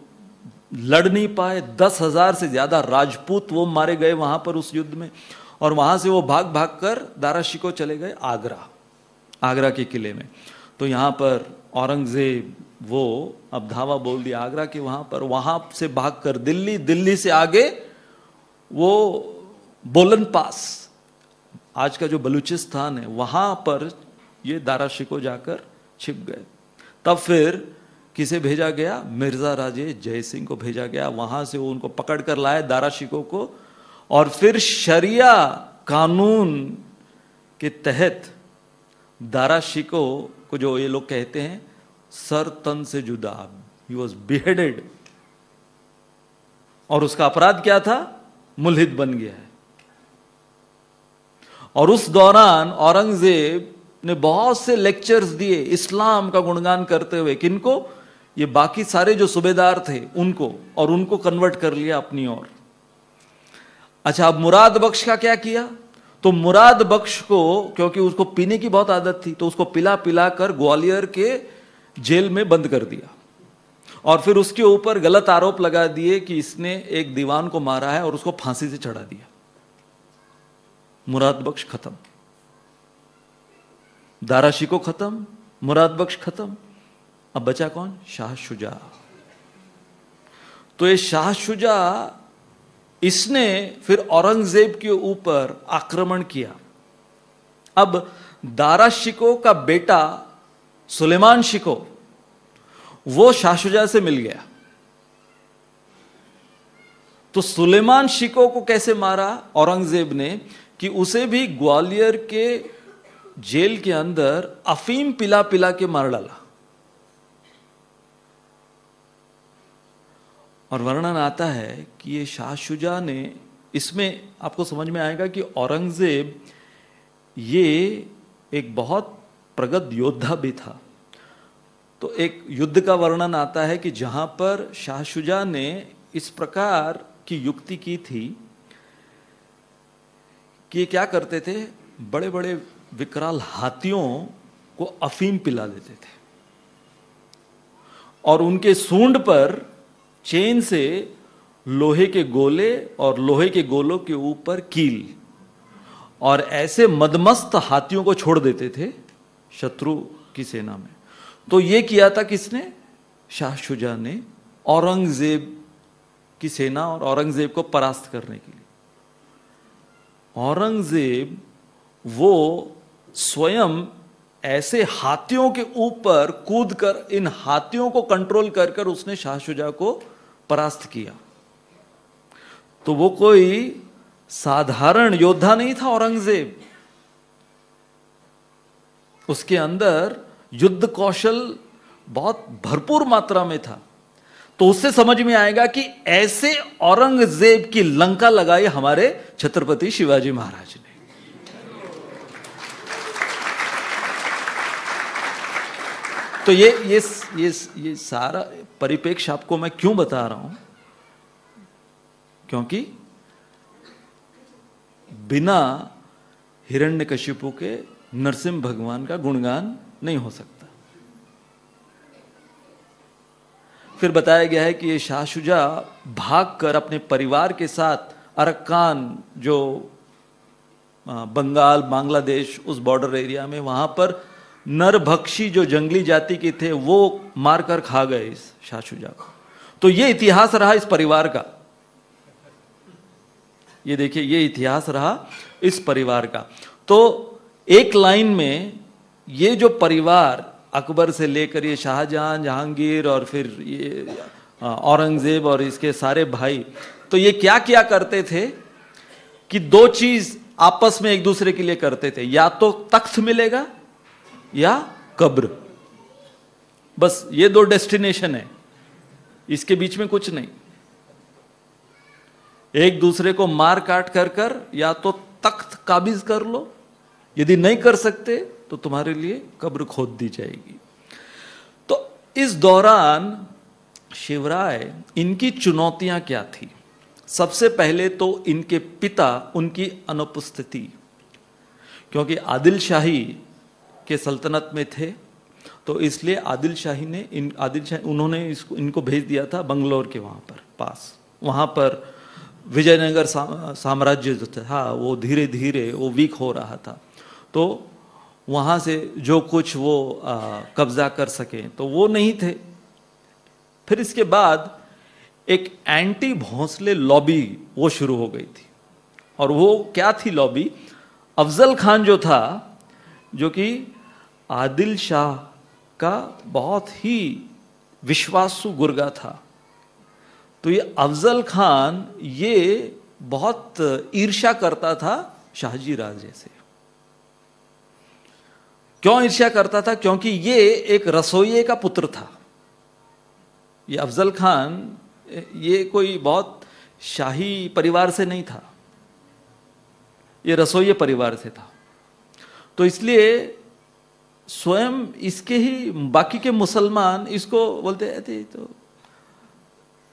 लड़ नहीं पाए, दस हज़ार से ज़्यादा राजपूत वो मारे गए वहाँ पर उस युद्ध में, और वहाँ से वो भाग भाग कर दाराशिको चले गए आगरा आगरा के किले में। तो यहाँ पर औरंगज़ेब वो, अब धावा बोल दिया आगरा के वहाँ पर, वहाँ से भाग कर दिल्ली दिल्ली से आगे वो बोलन पास आज का जो बलूचिस्तान है, वहाँ पर ये दाराशिको जाकर छिप गए। तब फिर किसे भेजा गया? मिर्ज़ा राजे जय सिंह को भेजा गया। वहाँ से वो उनको पकड़ कर लाए दारा शिको को। और फिर शरिया कानून के तहत दाराशिको को जो ये लोग कहते हैं, सर तन से जुदा ही वॉज़ बिहेडेड और उसका अपराध क्या था? मुलहिद बन गया है। और उस दौरान औरंगज़ेब ने बहुत से लेक्चर्स दिए इस्लाम का गुणगान करते हुए किनको? ये बाकी सारे जो सूबेदार थे, उनको, और उनको कन्वर्ट कर लिया अपनी ओर। अच्छा अब मुराद बख्श का क्या किया? तो मुराद बख्श को, क्योंकि उसको पीने की बहुत आदत थी तो उसको पिला पिला कर ग्वालियर के जेल में बंद कर दिया। और फिर उसके ऊपर गलत आरोप लगा दिए कि इसने एक दीवान को मारा है और उसको फांसी से चढ़ा दिया। मुराद बख्श खत्म। दाराशी को खत्म, मुराद बख्श खत्म। अब बचा कौन? शाह शुजा तो ये शाह शुजा इसने फिर औरंगज़ेब के ऊपर आक्रमण किया। अब दारा शिको का बेटा, सुलेमान शिको, वो शाहशुजा से मिल गया। तो सुलेमान शिको को कैसे मारा? औरंगज़ेब ने कि उसे भी ग्वालियर के जेल के अंदर अफीम पिला पिला के मार डाला। और वर्णन आता है कि ये शाह शुजा ने इसमें आपको समझ में आएगा कि औरंगज़ेब ये एक बहुत प्रगत योद्धा भी था। तो एक युद्ध का वर्णन आता है कि जहाँ पर शाह शुजा ने इस प्रकार की युक्ति की थी कि ये क्या करते थे? बड़े बड़े विकराल हाथियों को अफीम पिला देते थे। और उनके सूंड पर चेन से लोहे के गोले और लोहे के गोलों के ऊपर कील। और ऐसे मदमस्त हाथियों को छोड़ देते थे शत्रु की सेना में। तो ये किया था किसने? शाह शुजा ने औरंगज़ेब की सेना और औरंगज़ेब को परास्त करने के लिए। औरंगज़ेब वो स्वयं ऐसे हाथियों के ऊपर कूद कर इन हाथियों को कंट्रोल कर कर उसने शाह शुजा को परास्त किया। तो वो कोई साधारण योद्धा नहीं था औरंगज़ेब। उसके अंदर युद्ध कौशल बहुत भरपूर मात्रा में था। तो उससे समझ में आएगा कि ऐसे औरंगज़ेब की लंका लगाई हमारे छत्रपति शिवाजी महाराज ने। तो ये ये ये ये सारा परिपेक्ष आपको मैं क्यों बता रहा हूँ? क्योंकि बिना हिरण्यकशिपु के नरसिंह भगवान का गुणगान नहीं हो सकता। फिर बताया गया है कि ये शाह शुजा भाग कर अपने परिवार के साथ अरकान जो बंगाल, बांग्लादेश, उस बॉर्डर एरिया में, वहाँ पर नरभक्षी जो जंगली जाति के थे, वो मारकर खा गए इस शाह शुजा को। तो ये इतिहास रहा इस परिवार का। ये देखिए, ये इतिहास रहा इस परिवार का। तो एक लाइन में ये जो परिवार अकबर से लेकर ये शाहजहां, जहांगीर और फिर ये औरंगज़ेब और इसके सारे भाई। तो ये क्या क्या करते थे कि दो चीज़ आपस में एक दूसरे के लिए करते थे। या तो तख्त मिलेगा या कब्र। बस ये दो डेस्टिनेशन है। इसके बीच में कुछ नहीं। एक दूसरे को मार काट कर कर या तो तख्त काबिज कर लो। यदि नहीं कर सकते तो तुम्हारे लिए कब्र खोद दी जाएगी। तो इस दौरान शिवराय, इनकी चुनौतियाँ क्या थी? सबसे पहले तो इनके पिता, उनकी अनुपस्थिति। क्योंकि आदिल शाही के सल्तनत में थे तो इसलिए आदिल शाही ने इन आदिल शाही उन्होंने इसको, इनको भेज दिया था बंगलोर के वहाँ पर, पास। वहाँ पर विजयनगर साम्राज्य जो था वो धीरे धीरे वो वीक हो रहा था। तो वहाँ से जो कुछ वो कब्जा कर सके। तो वो नहीं थे। फिर इसके बाद एक एंटी भोंसले लॉबी वो शुरू हो गई थी। और वो क्या थी लॉबी? अफजल खान जो था, जो कि आदिल शाह का बहुत ही विश्वासु गुर्गा था। तो ये अफजल खान ये बहुत ईर्ष्या करता था शाहजी राजे से क्यों ईर्ष्या करता था? क्योंकि ये एक रसोइये का पुत्र था। ये अफजल खान, ये कोई बहुत शाही परिवार से नहीं था। ये रसोइये परिवार से था। तो इसलिए स्वयं इसके ही, बाकी के मुसलमान इसको बोलते थे तो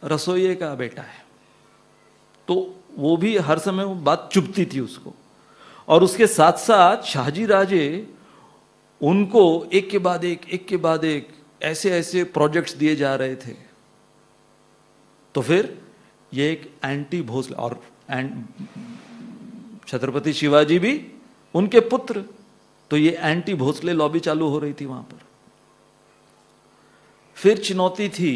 रसोइये का बेटा है। तो वो भी हर समय वो बात चुपती थी उसको। और उसके साथ साथ शाहजी राजे उनको एक के बाद एक एक के बाद एक, ऐसे ऐसे प्रोजेक्ट्स दिए जा रहे थे। तो फिर ये एक एंटी भोसले और छत्रपति शिवाजी भी उनके पुत्र तो ये एंटी भोसले लॉबी चालू हो रही थी वहाँ पर। फिर चुनौती थी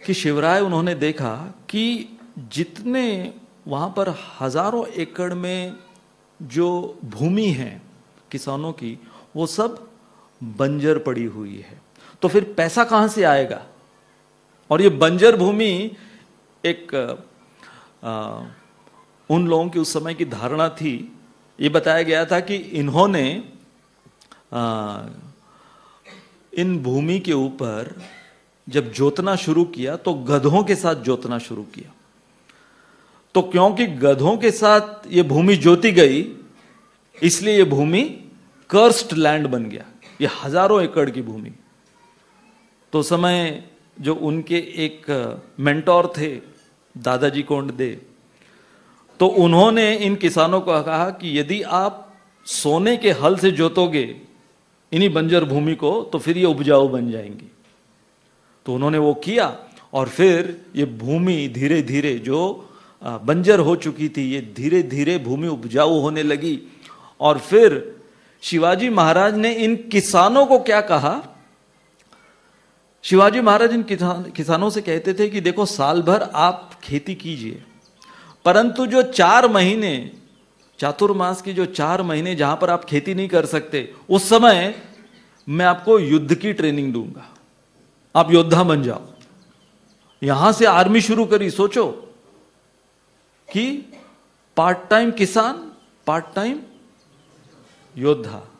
कि शिवराय, उन्होंने देखा कि जितने वहाँ पर हज़ारों एकड़ में जो भूमि है किसानों की वो सब बंजर पड़ी हुई है। तो फिर पैसा कहाँ से आएगा? और ये बंजर भूमि एक आ, उन लोगों की उस समय की धारणा थी। ये बताया गया था कि इन्होंने आ, इन भूमि के ऊपर जब जोतना शुरू किया तो गधों के साथ जोतना शुरू किया। तो क्योंकि गधों के साथ ये भूमि जोती गई इसलिए ये भूमि कर्स्ट लैंड बन गया। ये हज़ारों एकड़ की भूमि। तो समय जो उनके एक मेंटोर थे, दादाजी कोंड दे तो उन्होंने इन किसानों को कहा कि यदि आप सोने के हल से जोतोगे इन्हीं बंजर भूमि को तो फिर ये उपजाऊ बन जाएँगी। तो उन्होंने वो किया और फिर ये भूमि धीरे धीरे जो बंजर हो चुकी थी, ये धीरे धीरे भूमि उपजाऊ होने लगी और फिर शिवाजी महाराज ने इन किसानों को क्या कहा? शिवाजी महाराज इन किसान किसानों से कहते थे कि देखो साल भर आप खेती कीजिए, परंतु जो चार महीने, चातुर्मास की जो चार महीने जहाँ पर आप खेती नहीं कर सकते, उस समय मैं आपको युद्ध की ट्रेनिंग दूँगा। आप योद्धा बन जाओ। यहाँ से आर्मी शुरू करी, सोचो कि पार्ट टाइम किसान पार्ट टाइम योद्धा।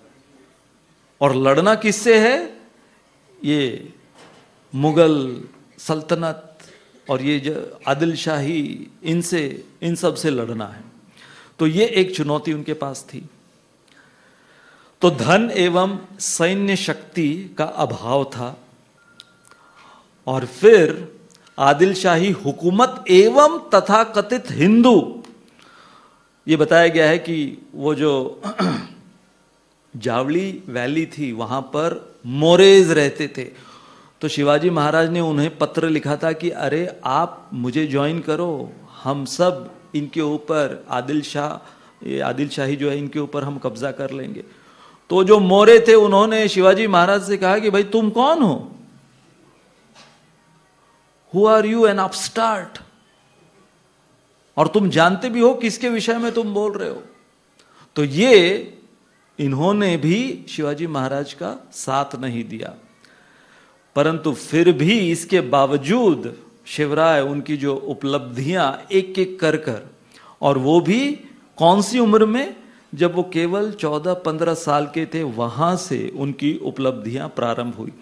और लड़ना किससे है? ये मुगल सल्तनत और ये जो आदिल शाही इनसे, इन सबसे लड़ना है। तो ये एक चुनौती उनके पास थी। तो धन एवं सैन्य शक्ति का अभाव था। और फिर आदिल शाही हुकूमत एवं तथाकथित हिंदू, ये बताया गया है कि वो जो जावली वैली थी, वहाँ पर मोरेज रहते थे। तो शिवाजी महाराज ने उन्हें पत्र लिखा था कि, अरे, आप मुझे ज्वाइन करो, हम सब इनके ऊपर आदिल शाह आदिल शाही जो है, इनके ऊपर हम कब्जा कर लेंगे। तो जो मोरे थे, उन्होंने शिवाजी महाराज से कहा कि, भाई, तुम कौन हो? Who are you an upstart और तुम जानते भी हो किसके विषय में तुम बोल रहे हो? तो ये इन्होंने भी शिवाजी महाराज का साथ नहीं दिया। परंतु फिर भी इसके बावजूद शिवराय उनकी जो उपलब्धियाँ एक एक कर कर और वो भी कौन सी उम्र में? जब वो केवल 14-15 साल के थे, वहाँ से उनकी उपलब्धियाँ प्रारंभ हुई।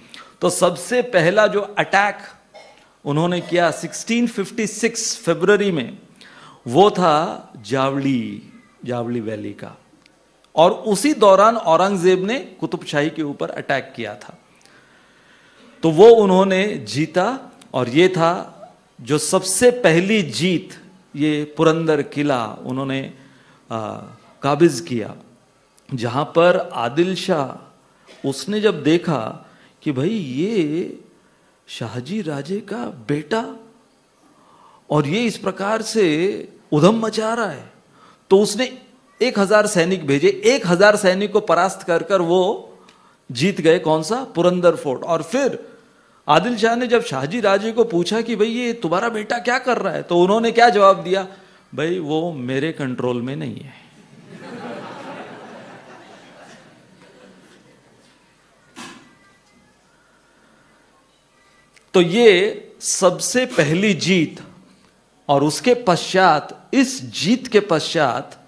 तो सबसे पहला जो अटैक उन्होंने किया 1656 फरवरी में, वो था जावली जावली वैली का। और उसी दौरान औरंगज़ेब ने कुतुबशाही के ऊपर अटैक किया था। तो वो उन्होंने जीता और ये था जो सबसे पहली जीत, ये पुरंदर किला उन्होंने काबिज किया, जहाँ पर आदिल शाह, उसने जब देखा कि भाई ये शाहजी राजे का बेटा और ये इस प्रकार से उधम मचा रहा है तो उसने एक हज़ार सैनिक भेजे, एक हज़ार सैनिक को परास्त कर कर वो जीत गए कौन सा? पुरंदर फोर्ट। और फिर आदिल शाह ने जब शाहजी राजे को पूछा कि भाई ये तुम्हारा बेटा क्या कर रहा है तो उन्होंने क्या जवाब दिया? भाई वो मेरे कंट्रोल में नहीं है। तो ये सबसे पहली जीत और उसके पश्चात, इस जीत के पश्चात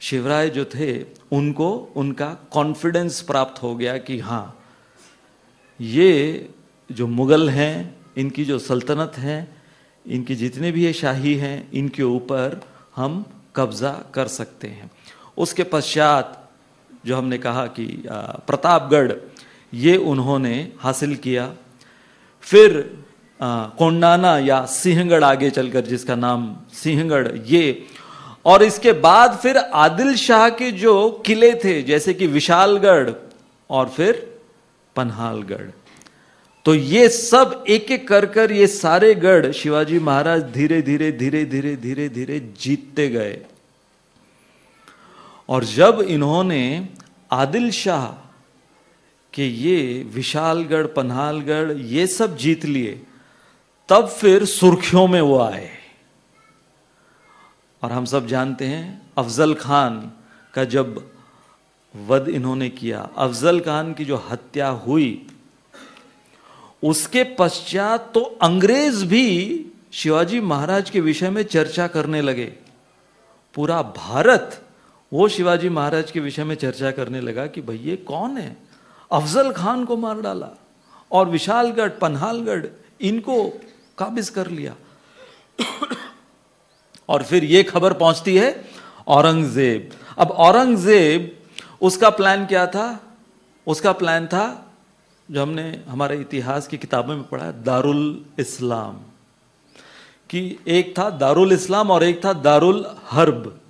शिवराय जो थे, उनको उनका कॉन्फिडेंस प्राप्त हो गया कि हाँ ये जो मुगल हैं, इनकी जो सल्तनत है, इनकी जितने भी ये शाही हैं, इनके ऊपर हम कब्जा कर सकते हैं। उसके पश्चात जो हमने कहा कि प्रतापगढ़, ये उन्होंने हासिल किया। फिर कोंडाना या सिंहगढ़ आगे चलकर जिसका नाम सिंहगढ़, ये और इसके बाद फिर आदिल शाह के जो किले थे, जैसे कि विशालगढ़ और फिर पन्हालगढ़। तो ये सब एक एक कर कर ये सारे गढ़ शिवाजी महाराज धीरे धीरे धीरे धीरे धीरे धीरे जीतते गए। और जब इन्होंने आदिल शाह के ये विशालगढ़, पन्हालगढ़ ये सब जीत लिए, तब फिर सुर्खियों में वो आए। और हम सब जानते हैं अफजल खान का जब वध इन्होंने किया, अफजल खान की जो हत्या हुई, उसके पश्चात तो अंग्रेज़ भी शिवाजी महाराज के विषय में चर्चा करने लगे। पूरा भारत वो शिवाजी महाराज के विषय में चर्चा करने लगा कि भाई ये कौन है? अफजल खान को मार डाला और विशालगढ़, पन्हालगढ़ इनको काबिज कर लिया। और फिर ये खबर पहुँचती है औरंगज़ेब। अब औरंगज़ेब, उसका प्लान क्या था? उसका प्लान था, जो हमने हमारे इतिहास की किताबों में पढ़ा दारुल इस्लाम। कि एक था दारुल इस्लाम और एक था दारुल हर्ब।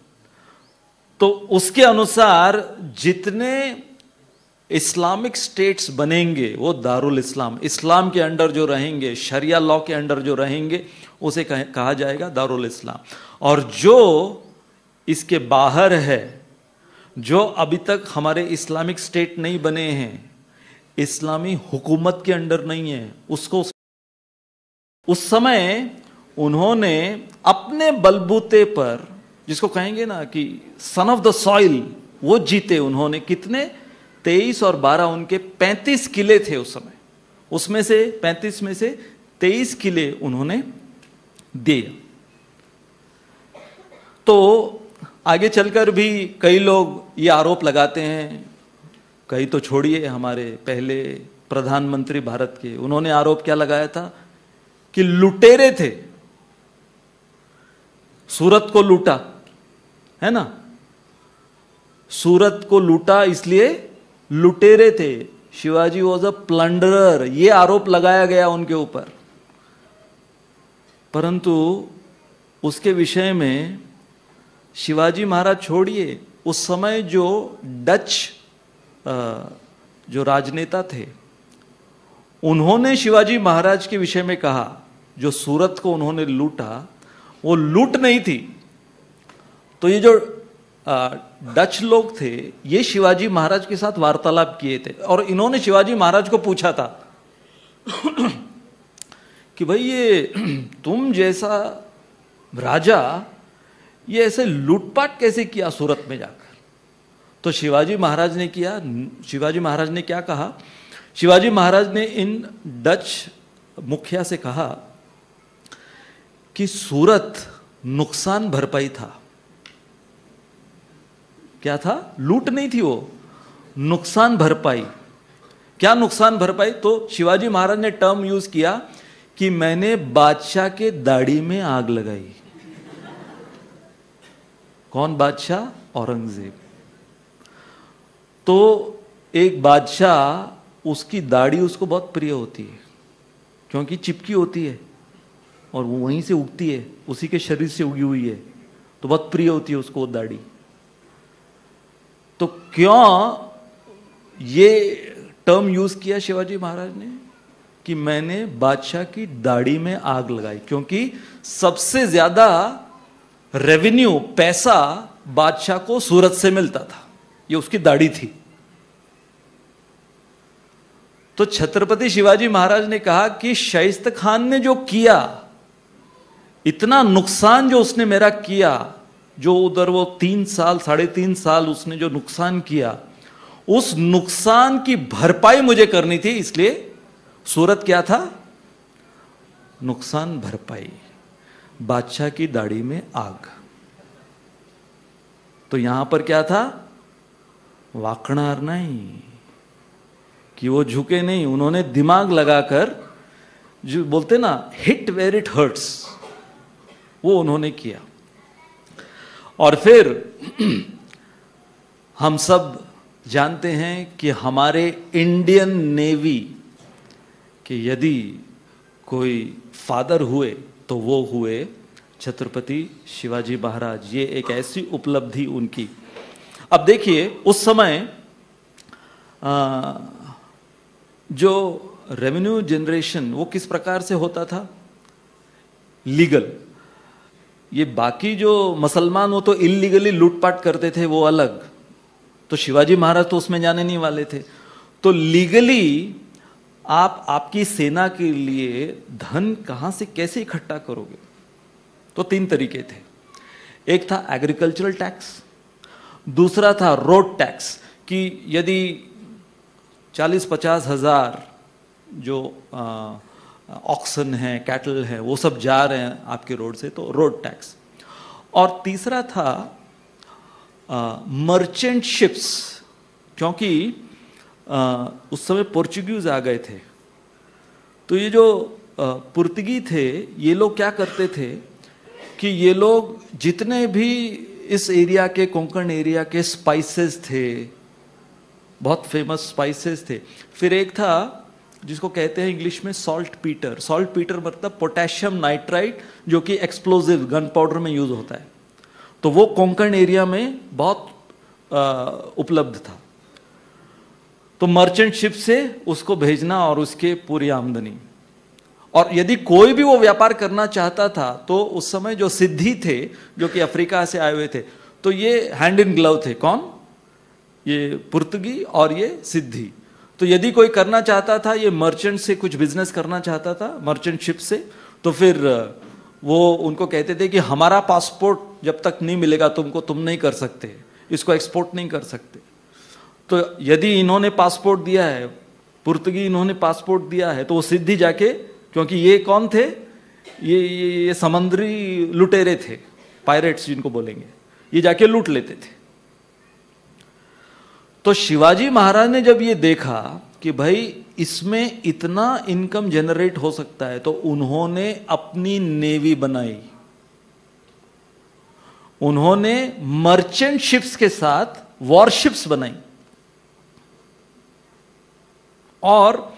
तो उसके अनुसार जितने इस्लामिक स्टेट्स बनेंगे, वो दारुल इस्लाम इस्लाम के अंडर जो रहेंगे, शरिया लॉ के अंडर जो रहेंगे, उसे कहा जाएगा दारुल इस्लाम। और जो इसके बाहर है, जो अभी तक हमारे इस्लामिक स्टेट नहीं बने हैं, इस्लामी हुकूमत के अंडर नहीं है, उसको उस समय उन्होंने अपने बलबूते पर, जिसको कहेंगे ना कि सन ऑफ़ द सॉइल वो जीते उन्होंने। कितने? तेईस और बारह, उनके पैंतीस किले थे उस समय। उसमें से, पैंतीस में से तेईस किले उन्होंने दिए। तो आगे चलकर भी कई लोग ये आरोप लगाते हैं कई तो छोड़िए हमारे पहले प्रधानमंत्री भारत के। उन्होंने आरोप क्या लगाया था कि लुटेरे थे। सूरत को लूटा, है ना? सूरत को लूटा इसलिए लुटेरे थे। शिवाजी वॉज़ अ प्लंडरर ये आरोप लगाया गया उनके ऊपर। परंतु उसके विषय में शिवाजी महाराज छोड़िए, उस समय जो डच जो राजनेता थे, उन्होंने शिवाजी महाराज के विषय में कहा, जो सूरत को उन्होंने लूटा, वो लूट नहीं थी। तो ये जो डच लोग थे, ये शिवाजी महाराज के साथ वार्तालाप किए थे। और इन्होंने शिवाजी महाराज को पूछा था कि भाई ये तुम जैसा राजा ये ऐसे लूटपाट कैसे किया सूरत में जाकर? तो शिवाजी महाराज ने किया, शिवाजी महाराज ने क्या कहा? शिवाजी महाराज ने इन डच मुखिया से कहा कि सूरत नुकसान भरपाई था। क्या था? लूट नहीं थी वो। नुकसान भरपाई। क्या नुकसान भरपाई? तो शिवाजी महाराज ने टर्म यूज़ किया कि मैंने बादशाह के दाढ़ी में आग लगाई। कौन बादशाह? औरंगज़ेब। तो एक बादशाह, उसकी दाढ़ी उसको बहुत प्रिय होती है, क्योंकि चिपकी होती है और वो वहीं से उगती है, उसी के शरीर से उगी हुई है तो बहुत प्रिय होती है उसको दाढ़ी। तो क्यों ये टर्म यूज़ किया शिवाजी महाराज ने? कि मैंने बादशाह की दाढ़ी में आग लगाई, क्योंकि सबसे ज़्यादा रेवेन्यू पैसा बादशाह को सूरत से मिलता था। ये उसकी दाढ़ी थी। तो छत्रपति शिवाजी महाराज ने कहा कि शाइस्त खान ने जो किया, इतना नुकसान जो उसने मेरा किया, जो उधर वो तीन साल, साढ़े तीन साल उसने जो नुकसान किया, उस नुकसान की भरपाई मुझे करनी थी, इसलिए सूरत क्या था? नुकसान भरपाई। बादशाह की दाढ़ी में आग। तो यहाँ पर क्या था? वाकणार नहीं, कि वो झुके नहीं, उन्होंने दिमाग लगाकर जो बोलते ना हिट वेर इट हर्ट्स वो उन्होंने किया। और फिर [clears throat] हम सब जानते हैं कि हमारे इंडियन नेवी, के यदि कोई फादर हुए तो वो हुए छत्रपति शिवाजी महाराज। ये एक ऐसी उपलब्धि उनकी। अब देखिए उस समय आ, जो रेवेन्यू जनरेशन वो किस प्रकार से होता था? लीगल ये बाकी जो मुसलमान वो तो इलीगली लूटपाट करते थे वो अलग। तो शिवाजी महाराज तो उसमें जाने नहीं वाले थे। तो लीगली आप आपकी सेना के लिए धन कहाँ से कैसे इकट्ठा करोगे? तो तीन तरीके थे। एक था एग्रीकल्चरल टैक्स दूसरा था रोड टैक्स कि यदि चालीस पचास हज़ार जो ऑक्सन है कैटल है, वो सब जा रहे हैं आपके रोड से तो रोड टैक्स और तीसरा था मर्चेंट शिप्स क्योंकि आ, उस समय पोर्चुगीज आ गए थे। तो ये जो पुर्तगी थे ये लोग क्या करते थे कि ये लोग जितने भी इस एरिया के कोंकण एरिया के स्पाइसेस थे बहुत फ़ेमस स्पाइसेस थे। फिर एक था जिसको कहते हैं इंग्लिश में सॉल्ट पीटर सॉल्ट पीटर मतलब पोटेशियम नाइट्राइट जो कि एक्सप्लोजिव गन पाउडर में यूज़ होता है। तो वो कोंकण एरिया में बहुत उपलब्ध था। तो मर्चेंट शिप से उसको भेजना और उसके पूरी आमदनी। और यदि कोई भी वो व्यापार करना चाहता था तो उस समय जो सिद्धि थे, जो कि अफ्रीका से आए हुए थे तो ये हैंड इन ग्लव थे। कौन? ये पुर्तगी और ये सिद्धि। तो यदि कोई करना चाहता था, ये मर्चेंट से कुछ बिज़नेस करना चाहता था मर्चेंट शिप से तो फिर वो उनको कहते थे कि हमारा पासपोर्ट जब तक नहीं मिलेगा, तुमको तुम नहीं कर सकते, इसको एक्सपोर्ट नहीं कर सकते। तो यदि इन्होंने पासपोर्ट दिया है पुर्तगी इन्होंने पासपोर्ट दिया है तो वो सिद्धि जाके क्योंकि ये कौन थे? ये ये, ये समुद्री लुटेरे थे पायरेट्स जिनको बोलेंगे। ये जाके लूट लेते थे। तो शिवाजी महाराज ने जब ये देखा कि भाई इसमें इतना इनकम जनरेट हो सकता है तो उन्होंने अपनी नेवी बनाई। उन्होंने मर्चेंट शिप्स के साथ वॉरशिप्स बनाई। और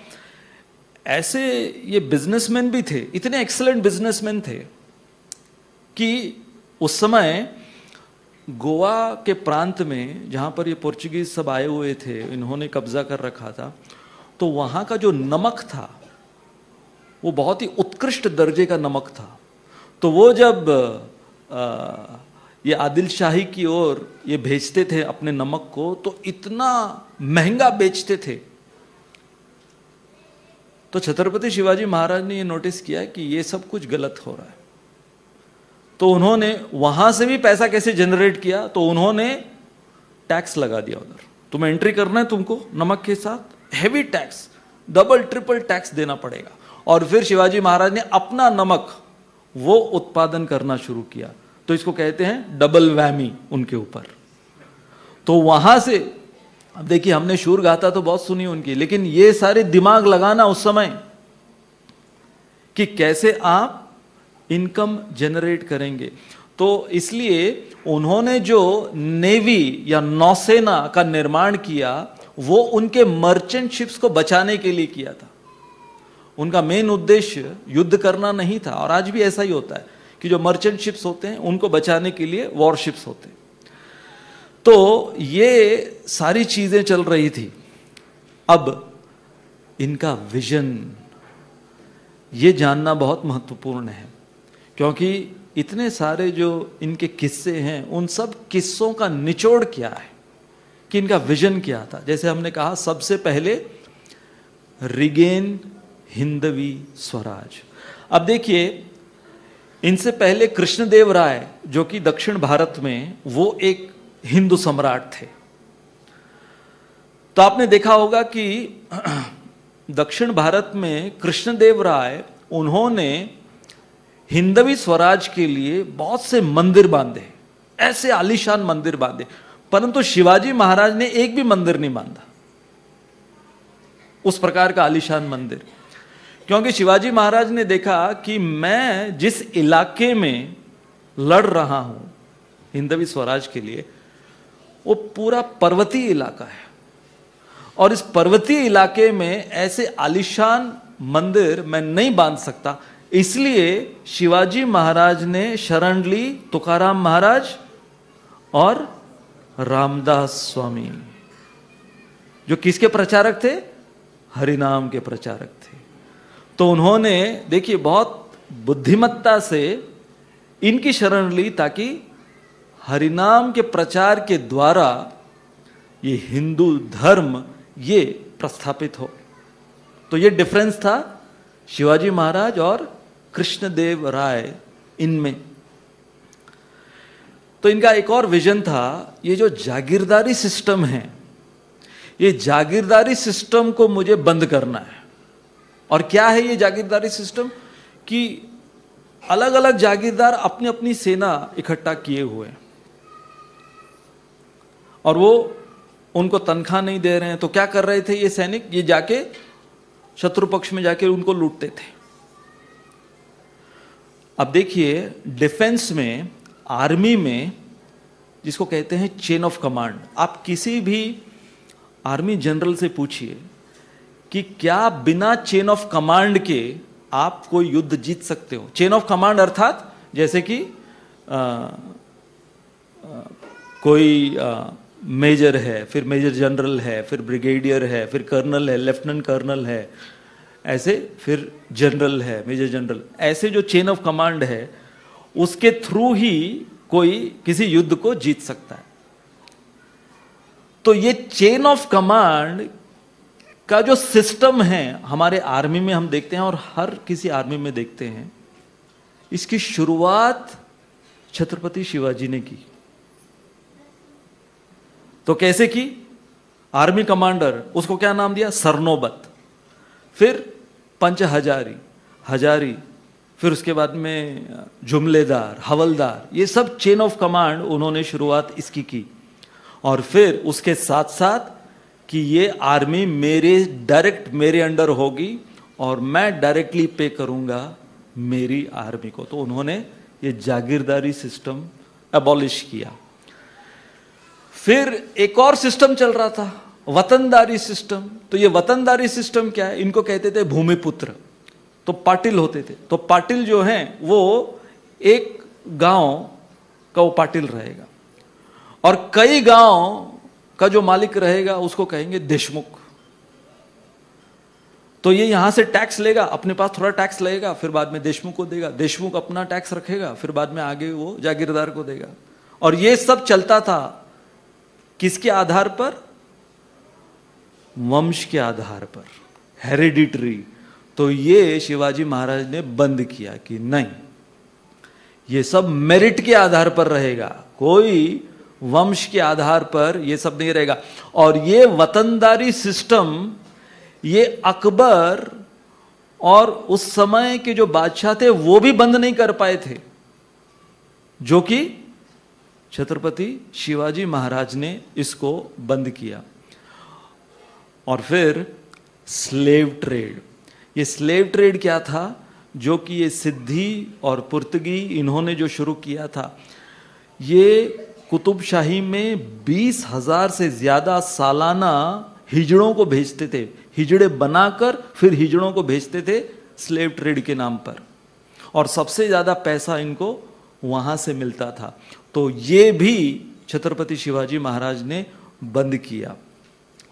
ऐसे ये बिजनेसमैन भी थे इतने एक्सलेंट बिजनेसमैन थे कि उस समय गोवा के प्रांत में जहाँ पर ये पोर्चुगीज सब आए हुए थे इन्होंने कब्जा कर रखा था तो वहाँ का जो नमक था वो बहुत ही उत्कृष्ट दर्जे का नमक था। तो वो जब आ, ये आदिल शाही की ओर ये भेजते थे अपने नमक को तो इतना महँगा बेचते थे तो छत्रपति शिवाजी महाराज ने ये नोटिस किया कि ये सब कुछ गलत हो रहा है। तो उन्होंने वहाँ से भी पैसा कैसे जनरेट किया? तो उन्होंने टैक्स लगा दिया उधर। तुम्हें एंट्री करना है तुमको नमक के साथ। Heavy tax double triple tax देना पड़ेगा। और फिर शिवाजी महाराज ने अपना नमक वो उत्पादन करना शुरू किया। तो इसको कहते हैं डबल वैमी उनके ऊपर। तो वहाँ से अब देखिए, हमने शूर गाता तो बहुत सुनी उनकी, लेकिन ये सारे दिमाग लगाना उस समय कि कैसे आप इनकम जनरेट करेंगे। तो इसलिए उन्होंने जो नेवी या नौसेना का निर्माण किया, वो उनके मर्चेंट शिप्स को बचाने के लिए किया था। उनका मेन उद्देश्य युद्ध करना नहीं था, और आज भी ऐसा ही होता है कि जो मर्चेंट शिप्स होते हैं, उनको बचाने के लिए वॉरशिप्स होते हैं। तो ये सारी चीज़ें चल रही थी। अब इनका विजन, ये जानना बहुत महत्वपूर्ण है, क्योंकि इतने सारे जो इनके किस्से हैं, उन सब किस्सों का निचोड़ क्या है? कि इनका विजन क्या था? जैसे हमने कहा, सबसे पहले रिगेन हिंदवी स्वराज। अब देखिए, इनसे पहले कृष्णदेव राय, जो कि दक्षिण भारत में, वो एक हिंदू सम्राट थे। तो आपने देखा होगा कि [clears throat] दक्षिण भारत में कृष्णदेव राय, उन्होंने हिंदवी स्वराज के लिए बहुत से मंदिर बांधे। ऐसे आलिशान मंदिर बांधे। परंतु शिवाजी महाराज ने एक भी मंदिर नहीं बांधा। उस प्रकार का आलिशान मंदिर। क्योंकि शिवाजी महाराज ने देखा कि मैं जिस इलाके में लड़ रहा हूँ, हिंदवी स्वराज के लिए वो पूरा पर्वतीय इलाका है। और इस पर्वतीय इलाके में ऐसे आलिशान मंदिर मैं नहीं बाँध सकता। इसलिए शिवाजी महाराज ने शरण ली तुकाराम महाराज और रामदास स्वामी, जो किसके प्रचारक थे? हरिनाम के प्रचारक थे। तो उन्होंने, देखिए, बहुत बुद्धिमत्ता से इनकी शरण ली ताकि हरिनाम के प्रचार के द्वारा ये हिंदू धर्म ये प्रस्थापित हो। तो ये डिफरेंस था शिवाजी महाराज और कृष्णदेव राय इनमें। तो इनका एक और विजन था, ये जो जागीरदारी सिस्टम है, ये जागीरदारी सिस्टम को मुझे बंद करना है। और क्या है ये जागीरदारी सिस्टम कि अलग अलग जागीरदार अपनी अपनी सेना इकट्ठा किए हुए हैं। और वो उनको तनख्वाह नहीं दे रहे हैं। तो क्या कर रहे थे ये सैनिक? ये जाके शत्रु पक्ष में जाके उनको लूटते थे। अब देखिए डिफेंस में आर्मी में जिसको कहते हैं चेन ऑफ़ कमांड आप किसी भी आर्मी जनरल से पूछिए कि क्या बिना चेन ऑफ़ कमांड के आप कोई युद्ध जीत सकते हो? चेन ऑफ़ कमांड अर्थात जैसे कि आ, आ, कोई मेजर है, फिर मेजर जनरल है, फिर ब्रिगेडियर है, फिर कर्नल है, लेफ्टिनेंट कर्नल है, ऐसे फिर जनरल है, मेजर जनरल। ऐसे जो चेन ऑफ़ कमांड है, उसके थ्रू ही कोई किसी युद्ध को जीत सकता है। तो ये चेन ऑफ़ कमांड का जो सिस्टम है, हमारे आर्मी में हम देखते हैं और हर किसी आर्मी में देखते हैं, इसकी शुरुआत छत्रपति शिवाजी ने की। तो कैसे की? आर्मी कमांडर उसको क्या नाम दिया? सरनोबत। फिर पंच हजारी हजारी फिर उसके बाद में, जुमलेदार, हवलदार, ये सब चेन ऑफ़ कमांड उन्होंने शुरुआत इसकी की। और फिर उसके साथ साथ कि ये आर्मी मेरे डायरेक्ट मेरे अंडर होगी और मैं डायरेक्टली पे करूँगा मेरी आर्मी को। तो उन्होंने ये जागीरदारी सिस्टम एबॉलिश किया। फिर एक और सिस्टम चल रहा था, वतनदारी सिस्टम तो ये वतनदारी सिस्टम क्या है? इनको कहते थे भूमिपुत्र। तो पाटिल होते थे। तो पाटिल जो हैं, वो एक गाँव का वो पाटिल रहेगा। और कई गाँव का जो मालिक रहेगा, उसको कहेंगे देशमुख। तो ये यहाँ से टैक्स लेगा, अपने पास थोड़ा टैक्स लगेगा, फिर बाद में देशमुख को देगा। देशमुख अपना टैक्स रखेगा, फिर बाद में आगे वो जागीरदार को देगा। और ये सब चलता था किसके आधार पर? वंश के आधार पर। हेरिडिटरी तो ये शिवाजी महाराज ने बंद किया कि नहीं, ये सब मेरिट के आधार पर रहेगा। कोई वंश के आधार पर ये सब नहीं रहेगा। और ये वतनदारी सिस्टम ये अकबर और उस समय के जो बादशाह थे, वो भी बंद नहीं कर पाए थे। जो कि छत्रपति शिवाजी महाराज ने इसको बंद किया। और फिर स्लेव ट्रेड ये स्लेव ट्रेड क्या था? जो कि ये सिद्धि और पुर्तगी इन्होंने जो शुरू किया था, ये कुतुब शाही में बीस हज़ार से ज़्यादा सालाना हिजड़ों को भेजते थे। हिजड़े बनाकर फिर हिजड़ों को भेजते थे स्लेव ट्रेड के नाम पर। और सबसे ज़्यादा पैसा इनको वहाँ से मिलता था। तो ये भी छत्रपति शिवाजी महाराज ने बंद किया।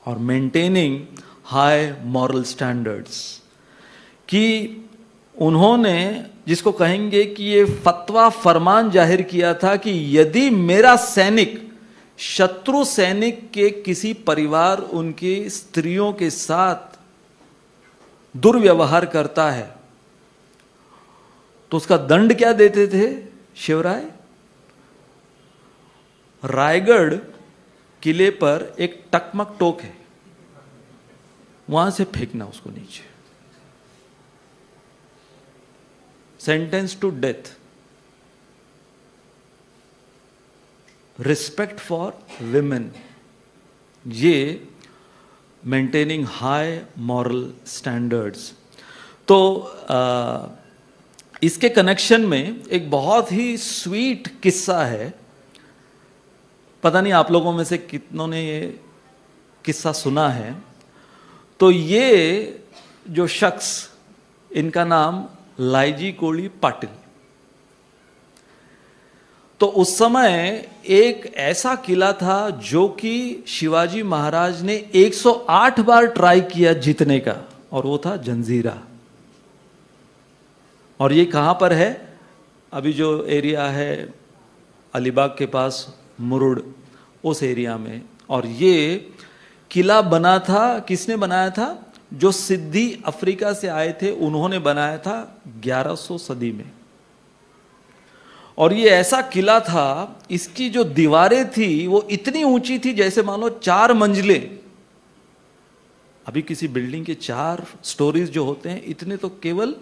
और मेंटेनिंग हाई मॉरल स्टैंडर्ड्स कि उन्होंने जिसको कहेंगे कि ये फतवा फरमान ज़ाहिर किया था कि यदि मेरा सैनिक, शत्रु सैनिक के किसी परिवार, उनकी स्त्रियों के साथ दुर्व्यवहार करता है तो उसका दंड क्या देते थे शिवराय? रायगढ़ किले पर एक टकमक टोक है। वहाँ से फेंकना उसको नीचे। Sentence to death respect for women ये मेंटेनिंग हाई मॉरल स्टैंडर्ड्स तो आ, इसके कनेक्शन में एक बहुत ही स्वीट किस्सा है। पता नहीं आप लोगों में से कितनों ने ये किस्सा सुना है। तो ये जो शख्स, इनका नाम लाइजी कोली पाटिल। तो उस समय एक ऐसा किला था जो कि शिवाजी महाराज ने 108 बार ट्राई किया जीतने का, और वो था जंजीरा। और ये कहाँ पर है? अभी जो एरिया है अलीबाग के पास मुरुड़ उस एरिया में। और ये किला बना था, किसने बनाया था? जो सिद्धि अफ्रीका से आए थे, उन्होंने बनाया था 1100 सदी में। और ये ऐसा किला था, इसकी जो दीवारें थी, वो इतनी ऊँची थी जैसे मानो चार मंजिले। अभी किसी बिल्डिंग के चार स्टोरीज जो होते हैं, इतने तो केवल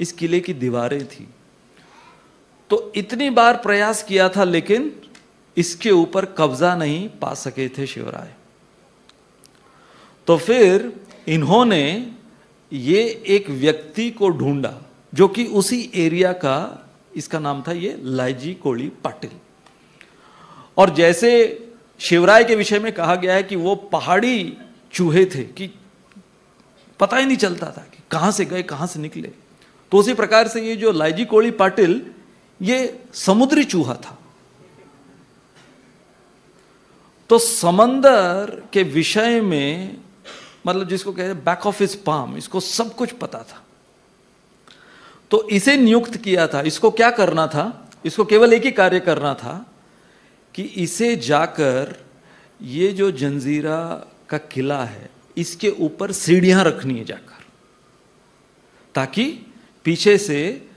इस किले की दीवारें थी। तो इतनी बार प्रयास किया था, लेकिन इसके ऊपर कब्जा नहीं पा सके थे शिवराय। तो फिर इन्होंने ये एक व्यक्ति को ढूंढा, जो कि उसी एरिया का, इसका नाम था ये लाइजी कोड़ी पाटिल। और जैसे शिवराय के विषय में कहा गया है कि वो पहाड़ी चूहे थे, कि पता ही नहीं चलता था कि कहाँ से गए, कहाँ से निकले। तो उसी प्रकार से ये जो लाइजी कोड़ी पाटिल, ये समुद्री चूहा था। तो समंदर के विषय में मतलब जिसको कहते हैं बैक ऑफ़ इस पाम इसको सब कुछ पता था। तो इसे नियुक्त किया था। इसको क्या करना था? इसको केवल एक ही कार्य करना था कि इसे जाकर ये जो जंजीरा का किला है, इसके ऊपर सीढ़ियाँ रखनी है जाकर। ताकि पीछे से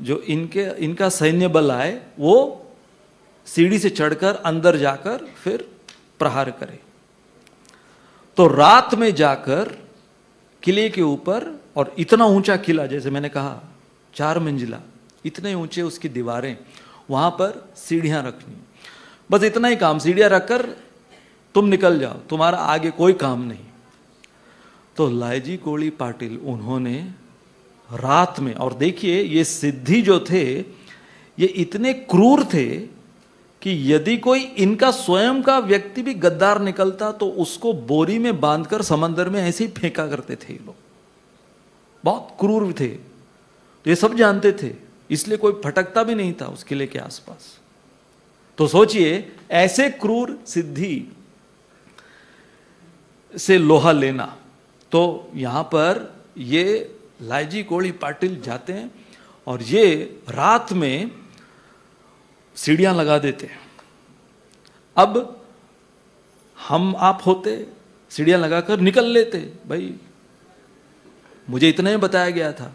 जो इनके, इनका सैन्य बल आए, वो सीढ़ी से चढ़कर अंदर जाकर फिर प्रहार करे। तो रात में जाकर किले के ऊपर और इतना ऊँचा किला, जैसे मैंने कहा, चार मंजिला, इतने ऊँचे उसकी दीवारें, वहाँ पर सीढ़ियाँ रखनी। बस इतना ही काम, सीढ़ियाँ रखकर तुम निकल जाओ, तुम्हारा आगे कोई काम नहीं। तो लायजी कोड़ी पाटिल, उन्होंने रात में, और देखिए, ये सिद्धि जो थे, ये इतने क्रूर थे कि यदि कोई इनका स्वयं का व्यक्ति भी गद्दार निकलता तो उसको बोरी में बांधकर समंदर में ऐसे ही फेंका करते थे ये लोग। बहुत क्रूर थे। ये सब जानते थे, इसलिए कोई फटकता भी नहीं था उस किले के आसपास। तो सोचिए, ऐसे क्रूर सिद्धि से लोहा लेना। तो यहाँ पर ये लाइजी कोड़ी पाटिल जाते हैं, और ये रात में सीढ़ियाँ लगा देते अब हम आप होते, सीढ़ियाँ लगाकर निकल लेते, भाई, मुझे इतना ही बताया गया था।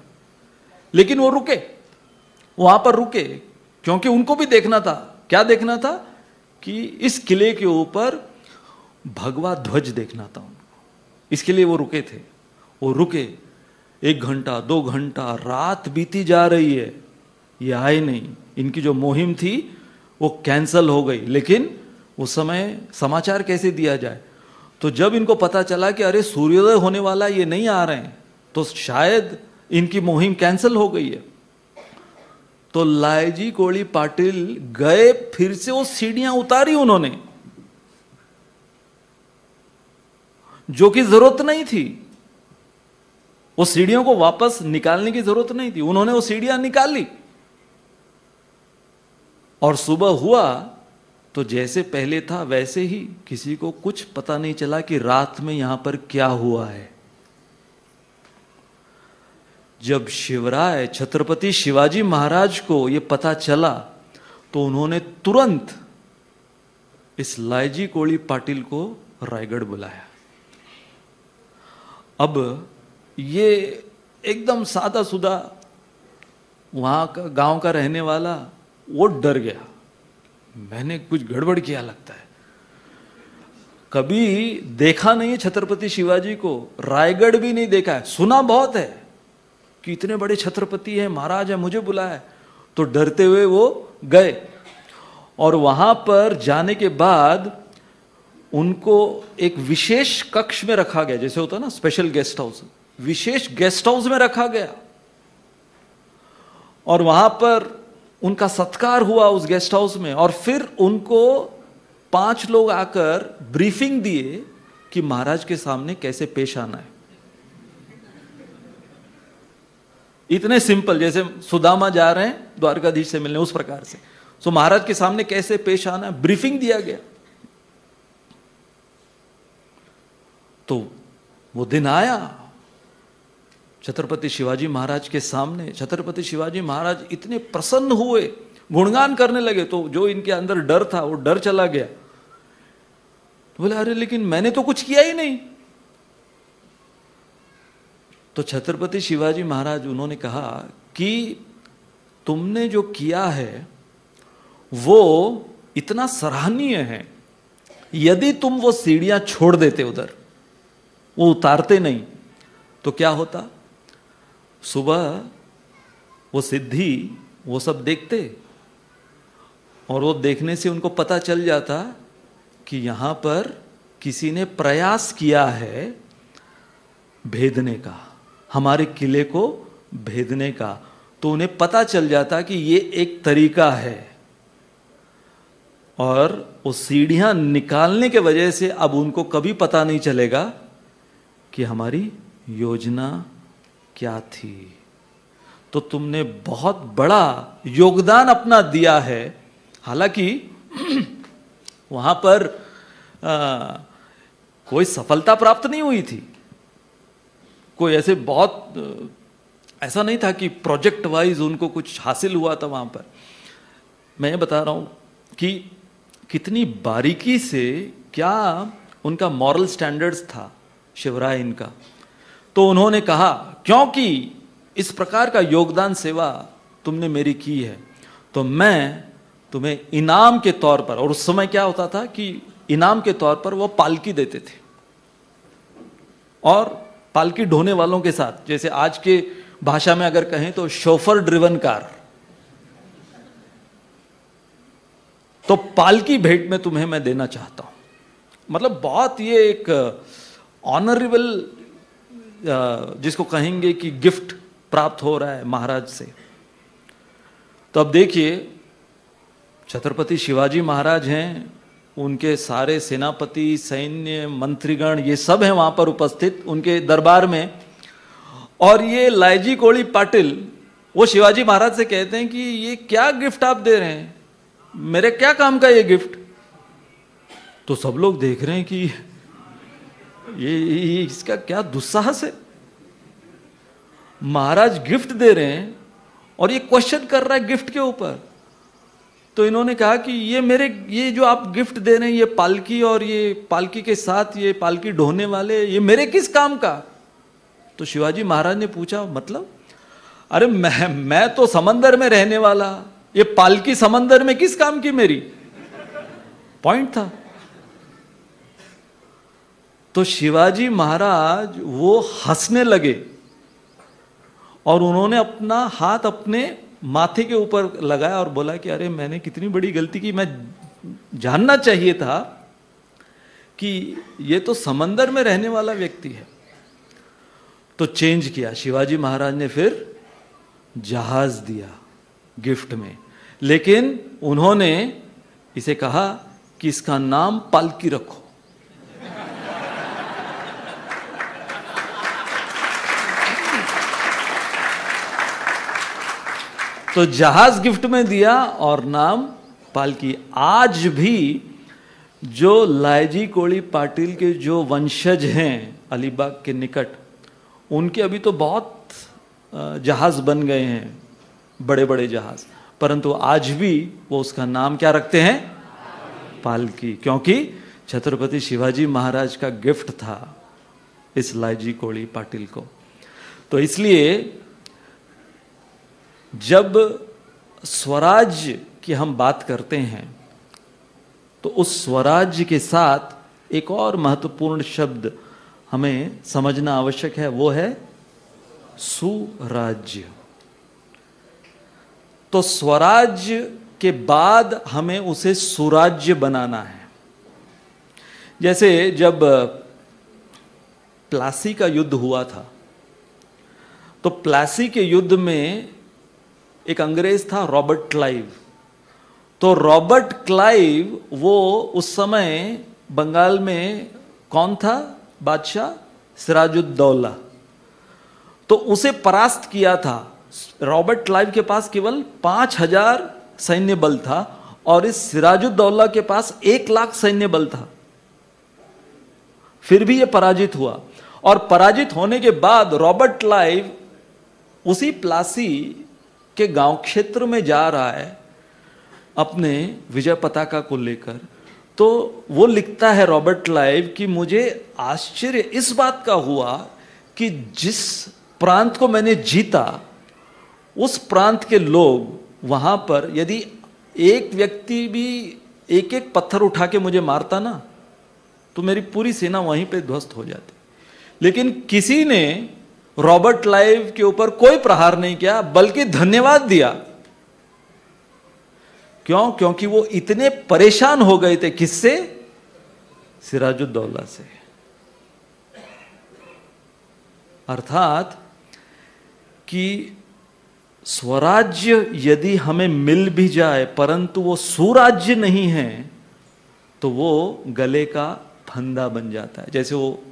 लेकिन वो रुके, वहाँ पर रुके, क्योंकि उनको भी देखना था। क्या देखना था? कि इस किले के ऊपर भगवा ध्वज देखना था उनको। इसके लिए वो रुके थे। वो रुके, एक घंटा, दो घंटा, रात बीती जा रही है, ये आए नहीं। इनकी जो मुहिम थी, वो कैंसल हो गई। लेकिन उस समय समाचार कैसे दिया जाए? तो जब इनको पता चला कि अरे, सूर्योदय होने वाला ये नहीं आ रहे हैं तो शायद इनकी मुहिम कैंसिल हो गई है। तो लायजी कोड़ी पाटिल गए, फिर से वो सीढ़ियाँ उतारी उन्होंने, जो कि ज़रूरत नहीं थी। वो सीढ़ियों को वापस निकालने की ज़रूरत नहीं थी। उन्होंने वो सीढ़ियाँ निकाली। और सुबह हुआ तो जैसे पहले था, वैसे ही किसी को कुछ पता नहीं चला कि रात में यहाँ पर क्या हुआ है। जब शिवराय, छत्रपति शिवाजी महाराज को यह पता चला तो उन्होंने तुरंत इस लायजी कोड़ी पाटिल को रायगढ़ बुलाया। अब ये एकदम सादा सुदा वहाँ का, गाँव का रहने वाला वो डर गया। मैंने कुछ गड़बड़ किया लगता है। कभी देखा नहीं छत्रपति शिवाजी को, रायगढ़ भी नहीं देखा है। सुना बहुत है कि इतने बड़े छत्रपति हैं, महाराज है, मुझे बुलाया तो डरते हुए वो गए। और वहाँ पर जाने के बाद उनको एक विशेष कक्ष में रखा गया, जैसे होता ना स्पेशल गेस्ट हाउस विशेष गेस्ट हाउस में रखा गया। और वहाँ पर उनका सत्कार हुआ उस गेस्ट हाउस में और फिर उनको पाँच लोग आकर ब्रीफिंग दिए कि महाराज के सामने कैसे पेश आना है। इतने सिंपल, जैसे सुदामा जा रहे हैं, द्वारकाधीश से मिलने, उस प्रकार से। सो महाराज के सामने कैसे पेश आना है? ब्रीफिंग दिया गया। तो वो दिन आया छत्रपति शिवाजी महाराज के सामने, छत्रपति शिवाजी महाराज इतने प्रसन्न हुए, गुणगान करने लगे तो जो इनके अंदर डर था, वो डर चला गया। तो बोले, अरे, लेकिन मैंने तो कुछ किया ही नहीं। तो छत्रपति शिवाजी महाराज, उन्होंने कहा कि तुमने जो किया है, वो इतना सराहनीय है। यदि तुम वो सीढ़ियाँ छोड़ देते उधर, वो उतारते नहीं तो क्या होता? सुबह वो सिद्धि, वो सब देखते और वो देखने से उनको पता चल जाता कि यहाँ पर किसी ने प्रयास किया है भेदने का, हमारे किले को भेदने का। तो उन्हें पता चल जाता कि ये एक तरीका है और वो सीढ़ियाँ निकालने के वजह से अब उनको कभी पता नहीं चलेगा कि हमारी योजना क्या थी? तो तुमने बहुत बड़ा योगदान अपना दिया है। हालाँकि वहाँ पर आ, कोई सफलता प्राप्त नहीं हुई थी। कोई ऐसे बहुत ऐसा नहीं था कि प्रोजेक्ट वाइज उनको कुछ हासिल हुआ था वहाँ पर। मैं बता रहा हूँ कि कितनी बारीकी से क्या उनका मॉरल स्टैंडर्ड्स था शिवराय इनका। तो उन्होंने कहा, क्योंकि इस प्रकार का योगदान सेवा तुमने मेरी की है तो मैं तुम्हें इनाम के तौर पर और उस समय क्या होता था कि इनाम के तौर पर वो पालकी देते थे। और पालकी ढोने वालों के साथ, जैसे आज के भाषा में अगर कहें तो शोफर ड्रिवन कार। तो पालकी भेंट में तुम्हें मैं देना चाहता हूँ। मतलब बहुत ये एक ऑनरेबल जिसको कहेंगे कि गिफ्ट प्राप्त हो रहा है महाराज से। तो अब देखिए, छत्रपति शिवाजी महाराज हैं, उनके सारे सेनापति, सैन्य, मंत्रीगण, ये सब हैं वहाँ पर उपस्थित उनके दरबार में। और ये लायजी कोड़ी पाटिल, वो शिवाजी महाराज से कहते हैं कि ये क्या गिफ्ट आप दे रहे हैं? मेरे क्या काम का ये गिफ्ट? तो सब लोग देख रहे हैं कि ये, ये इसका क्या दुस्साहस है? महाराज गिफ्ट दे रहे हैं और ये क्वेश्चन कर रहा है गिफ्ट के ऊपर। तो इन्होंने कहा कि ये मेरे ये जो आप गिफ्ट दे रहे हैं ये पालकी और ये पालकी के साथ ये पालकी ढोने वाले ये मेरे किस काम का? तो शिवाजी महाराज ने पूछा मतलब? अरे मैं मैं तो समंदर में रहने वाला ये पालकी समंदर में किस काम की मेरी? पॉइंट था। तो शिवाजी महाराज वो हंसने लगे और उन्होंने अपना हाथ अपने माथे के ऊपर लगाया और बोला कि अरे मैंने कितनी बड़ी गलती की, मैं जानना चाहिए था कि ये तो समंदर में रहने वाला व्यक्ति है। तो चेंज किया। शिवाजी महाराज ने फिर जहाज़ दिया गिफ्ट में। लेकिन उन्होंने इसे कहा कि इसका नाम पालकी रखो। तो जहाज़ गिफ्ट में दिया और नाम पालकी। आज भी जो लायजी कोड़ी पाटिल के जो वंशज हैं अलीबाग के निकट, उनके अभी तो बहुत जहाज़ बन गए हैं बड़े बड़े जहाज़। परंतु आज भी वो उसका नाम क्या रखते हैं? पालकी। क्योंकि छत्रपति शिवाजी महाराज का गिफ्ट था इस लायजी कोड़ी पाटिल को। तो इसलिए जब स्वराज्य की हम बात करते हैं तो उस स्वराज्य के साथ एक और महत्वपूर्ण शब्द हमें समझना आवश्यक है, वो है सुराज्य। तो स्वराज्य के बाद हमें उसे सुराज्य बनाना है। जैसे जब प्लासी का युद्ध हुआ था तो प्लासी के युद्ध में एक अंग्रेज़ था, रॉबर्ट क्लाइव। तो रॉबर्ट क्लाइव वो उस समय बंगाल में कौन था? बादशाह सिराजुद्दौला। तो उसे परास्त किया था। रॉबर्ट क्लाइव के पास केवल पाँच हज़ार सैन्य बल था और इस सिराजुद्दौला के पास एक लाख सैन्य बल था। फिर भी यह पराजित हुआ। और पराजित होने के बाद रॉबर्ट क्लाइव उसी प्लासी के गाँव क्षेत्र में जा रहा है, अपने विजय पताका को लेकर तो वो लिखता है रॉबर्ट लाइव कि मुझे आश्चर्य इस बात का हुआ कि जिस प्रांत को मैंने जीता, उस प्रांत के लोग वहाँ पर, यदि एक व्यक्ति भी एक एक पत्थर उठा के मुझे मारता ना तो मेरी पूरी सेना वहीं पे ध्वस्त हो जाती। लेकिन किसी ने रॉबर्ट लाइव के ऊपर कोई प्रहार नहीं किया, बल्कि धन्यवाद दिया। क्यों? क्योंकि वो इतने परेशान हो गए थे। किससे? सिराजुद्दौला से। अर्थात कि स्वराज्य यदि हमें मिल भी जाए, परंतु वो सुराज्य नहीं है तो वो गले का फंदा बन जाता है। जैसे वो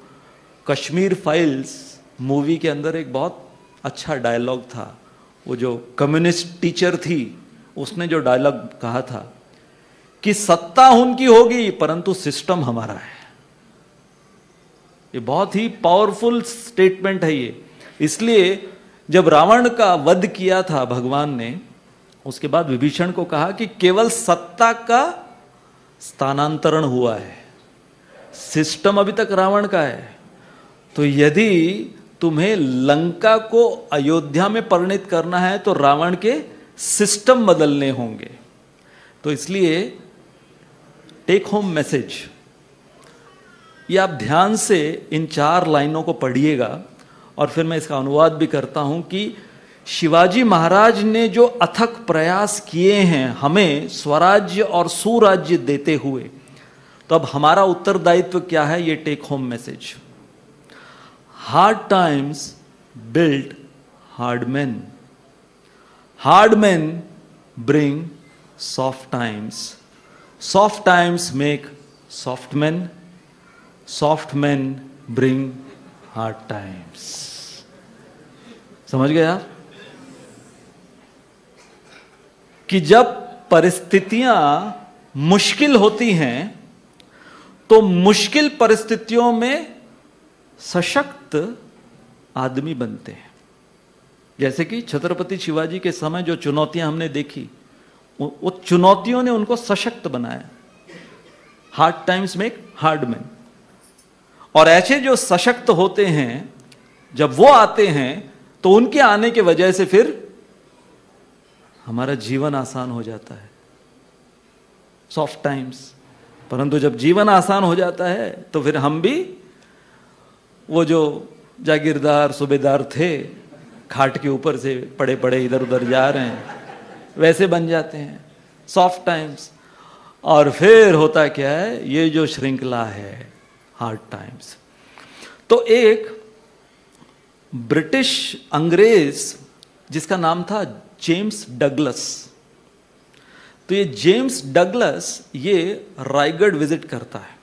कश्मीर फाइल्स मूवी के अंदर एक बहुत अच्छा डायलॉग था। वो जो कम्युनिस्ट टीचर थी, उसने जो डायलॉग कहा था कि सत्ता उनकी होगी, परंतु सिस्टम हमारा है। ये बहुत ही पावरफुल स्टेटमेंट है ये। इसलिए जब रावण का वध किया था भगवान ने, उसके बाद विभीषण को कहा कि केवल सत्ता का स्थानांतरण हुआ है। सिस्टम अभी तक रावण का है। तो यदि तुम्हें लंका को अयोध्या में परिणित करना है तो रावण के सिस्टम बदलने होंगे। तो इसलिए टेक होम मैसेज ये आप ध्यान से इन चार लाइनों को पढ़िएगा और फिर मैं इसका अनुवाद भी करता हूँ कि शिवाजी महाराज ने जो अथक प्रयास किए हैं हमें स्वराज्य और सुराज्य देते हुए तो अब हमारा उत्तरदायित्व क्या है? ये take home message hard times build hard man hard man bring soft times soft times make soft man soft man bring hard times समझ गए आप कि जब परिस्थितियाँ मुश्किल होती हैं तो मुश्किल परिस्थितियों में सशक्त आदमी बनते हैं। जैसे कि छत्रपति शिवाजी के समय जो चुनौतियाँ हमने देखी वो चुनौतियों ने उनको सशक्त बनाया। Hard times make hard man और ऐसे जो सशक्त होते हैं, जब वो आते हैं तो उनके आने के वजह से फिर हमारा जीवन आसान हो जाता है। सॉफ्ट टाइम्स परंतु जब जीवन आसान हो जाता है तो फिर हम भी वो जो जागीरदार, सूबेदार थे, खाट के ऊपर से पड़े पड़े इधर उधर जा रहे हैं, वैसे बन जाते हैं सॉफ्ट टाइम्स और फिर होता क्या है, ये जो श्रृंखला है हार्ड टाइम्स तो एक ब्रिटिश अंग्रेज़, जिसका नाम था जेम्स डगलस तो ये जेम्स डगलस ये रायगढ़ विज़िट करता है।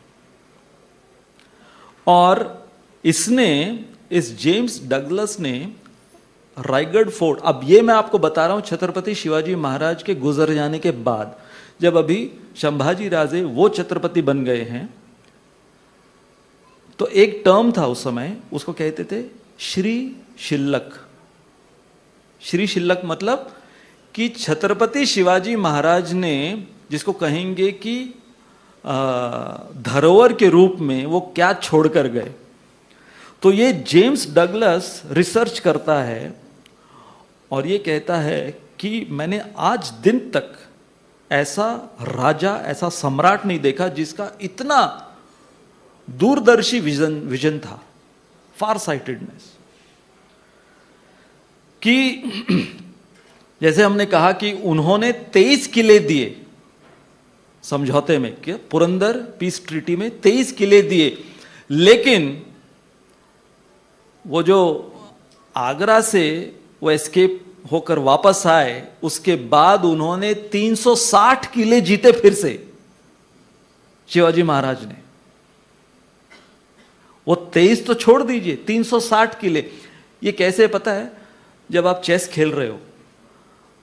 और इसने, इस जेम्स डगलस ने रायगढ़ फोर्ट, अब ये मैं आपको बता रहा हूँ, छत्रपति शिवाजी महाराज के गुजर जाने के बाद, जब अभी संभाजी राजे वो छत्रपति बन गए हैं तो एक टर्म था उस समय, उसको कहते थे श्री शिल्लक। श्री शिल्लक मतलब कि छत्रपति शिवाजी महाराज ने, जिसको कहेंगे कि धरोहर के रूप में वो क्या छोड़कर गए? तो ये जेम्स डगलस रिसर्च करता है और ये कहता है कि मैंने आज दिन तक ऐसा राजा, ऐसा सम्राट नहीं देखा जिसका इतना दूरदर्शी विजन विजन था फार साइटेडनेस कि [clears throat] जैसे हमने कहा कि उन्होंने तेईस किले दिए समझौते में क्या पुरंदर पीस ट्रीटी में तेईस किले दिए, लेकिन वो जो आगरा से वो एस्केप होकर वापस आए, उसके बाद उन्होंने 360 किले जीते फिर से शिवाजी महाराज ने। वो तेईस तो छोड़ दीजिए 360 किले। ये कैसे पता है? जब आप चेस खेल रहे हो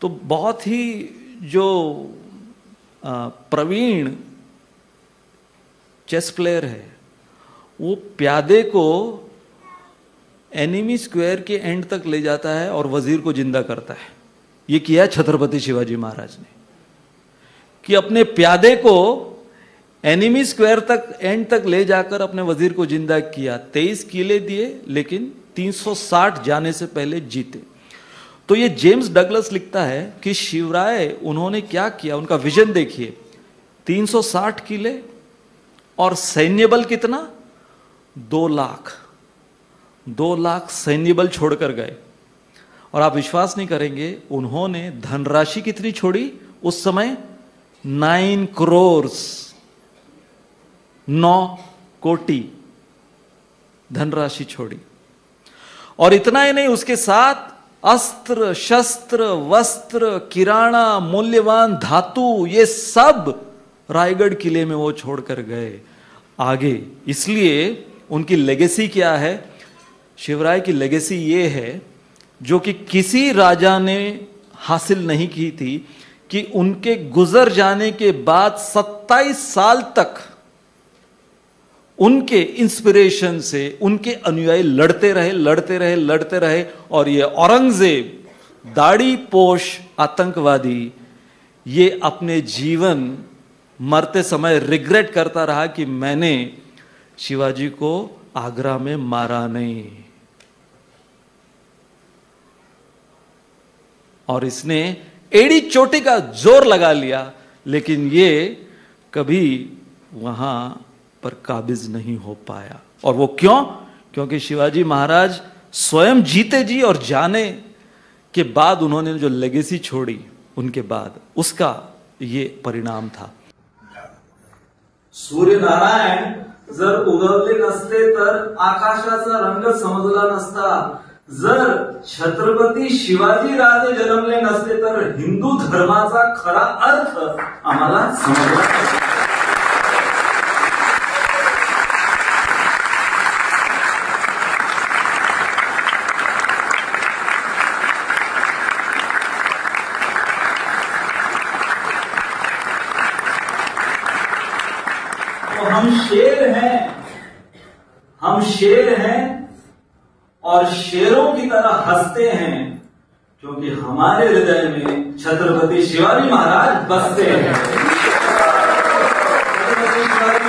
तो बहुत ही जो प्रवीण चेस प्लेयर है, वो प्यादे को एनिमी स्क्वायर के एंड तक ले जाता है और वज़ीर को ज़िंदा करता है। ये किया छत्रपति शिवाजी महाराज ने। कि अपने प्यादे को एनिमी स्क्वायर तक, एंड तक ले जाकर अपने वज़ीर को ज़िंदा किया। तेईस किले दिए, लेकिन 360 जाने से पहले जीते। तो ये जेम्स डगलस लिखता है कि शिवराय, उन्होंने क्या किया? उनका विजन देखिए। 360 किले और सैन्य बल कितना? दो लाख। दो लाख सैन्य बल छोड़कर गए। और आप विश्वास नहीं करेंगे, उन्होंने धनराशि कितनी छोड़ी? उस समय नाइन क्रोर्स, नौ कोटि धनराशि छोड़ी। और इतना ही नहीं, उसके साथ अस्त्र, शस्त्र, वस्त्र किराना मूल्यवान धातु, ये सब रायगढ़ किले में वो छोड़कर गए। आगे, इसलिए उनकी लेगेसी क्या है? शिवराय की लेगेसी ये है, जो कि किसी राजा ने हासिल नहीं की थी, कि उनके गुजर जाने के बाद 27 साल तक उनके इंस्पिरेशन से, उनके अनुयायी लड़ते रहे लड़ते रहे लड़ते रहे, और ये औरंगज़ेब, दाढ़ी पोश आतंकवादी, ये अपने जीवन मरते समय रिग्रेट करता रहा कि मैंने शिवाजी को आगरा में मारा नहीं। और इसने एड़ी चोटी का ज़ोर लगा लिया, लेकिन ये कभी वहाँ पर काबिज नहीं हो पाया। और वो क्यों? क्योंकि शिवाजी महाराज स्वयं जीते जी और जाने के बाद उन्होंने जो लेगेसी छोड़ी, उनके बाद उसका ये परिणाम था। सूर्य नारायण जर उगवले नसते तर आकाशाचा रंग समजला नसता जर छत्रपती शिवाजी राजे जन्मले नसते तर हिंदू धर्माचा खरा अर्थ आम्हाला समजला छत्रपति शिवाजी महाराज बसते हैं।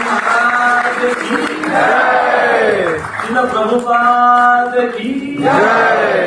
महाराज की प्रभुपाद की जय।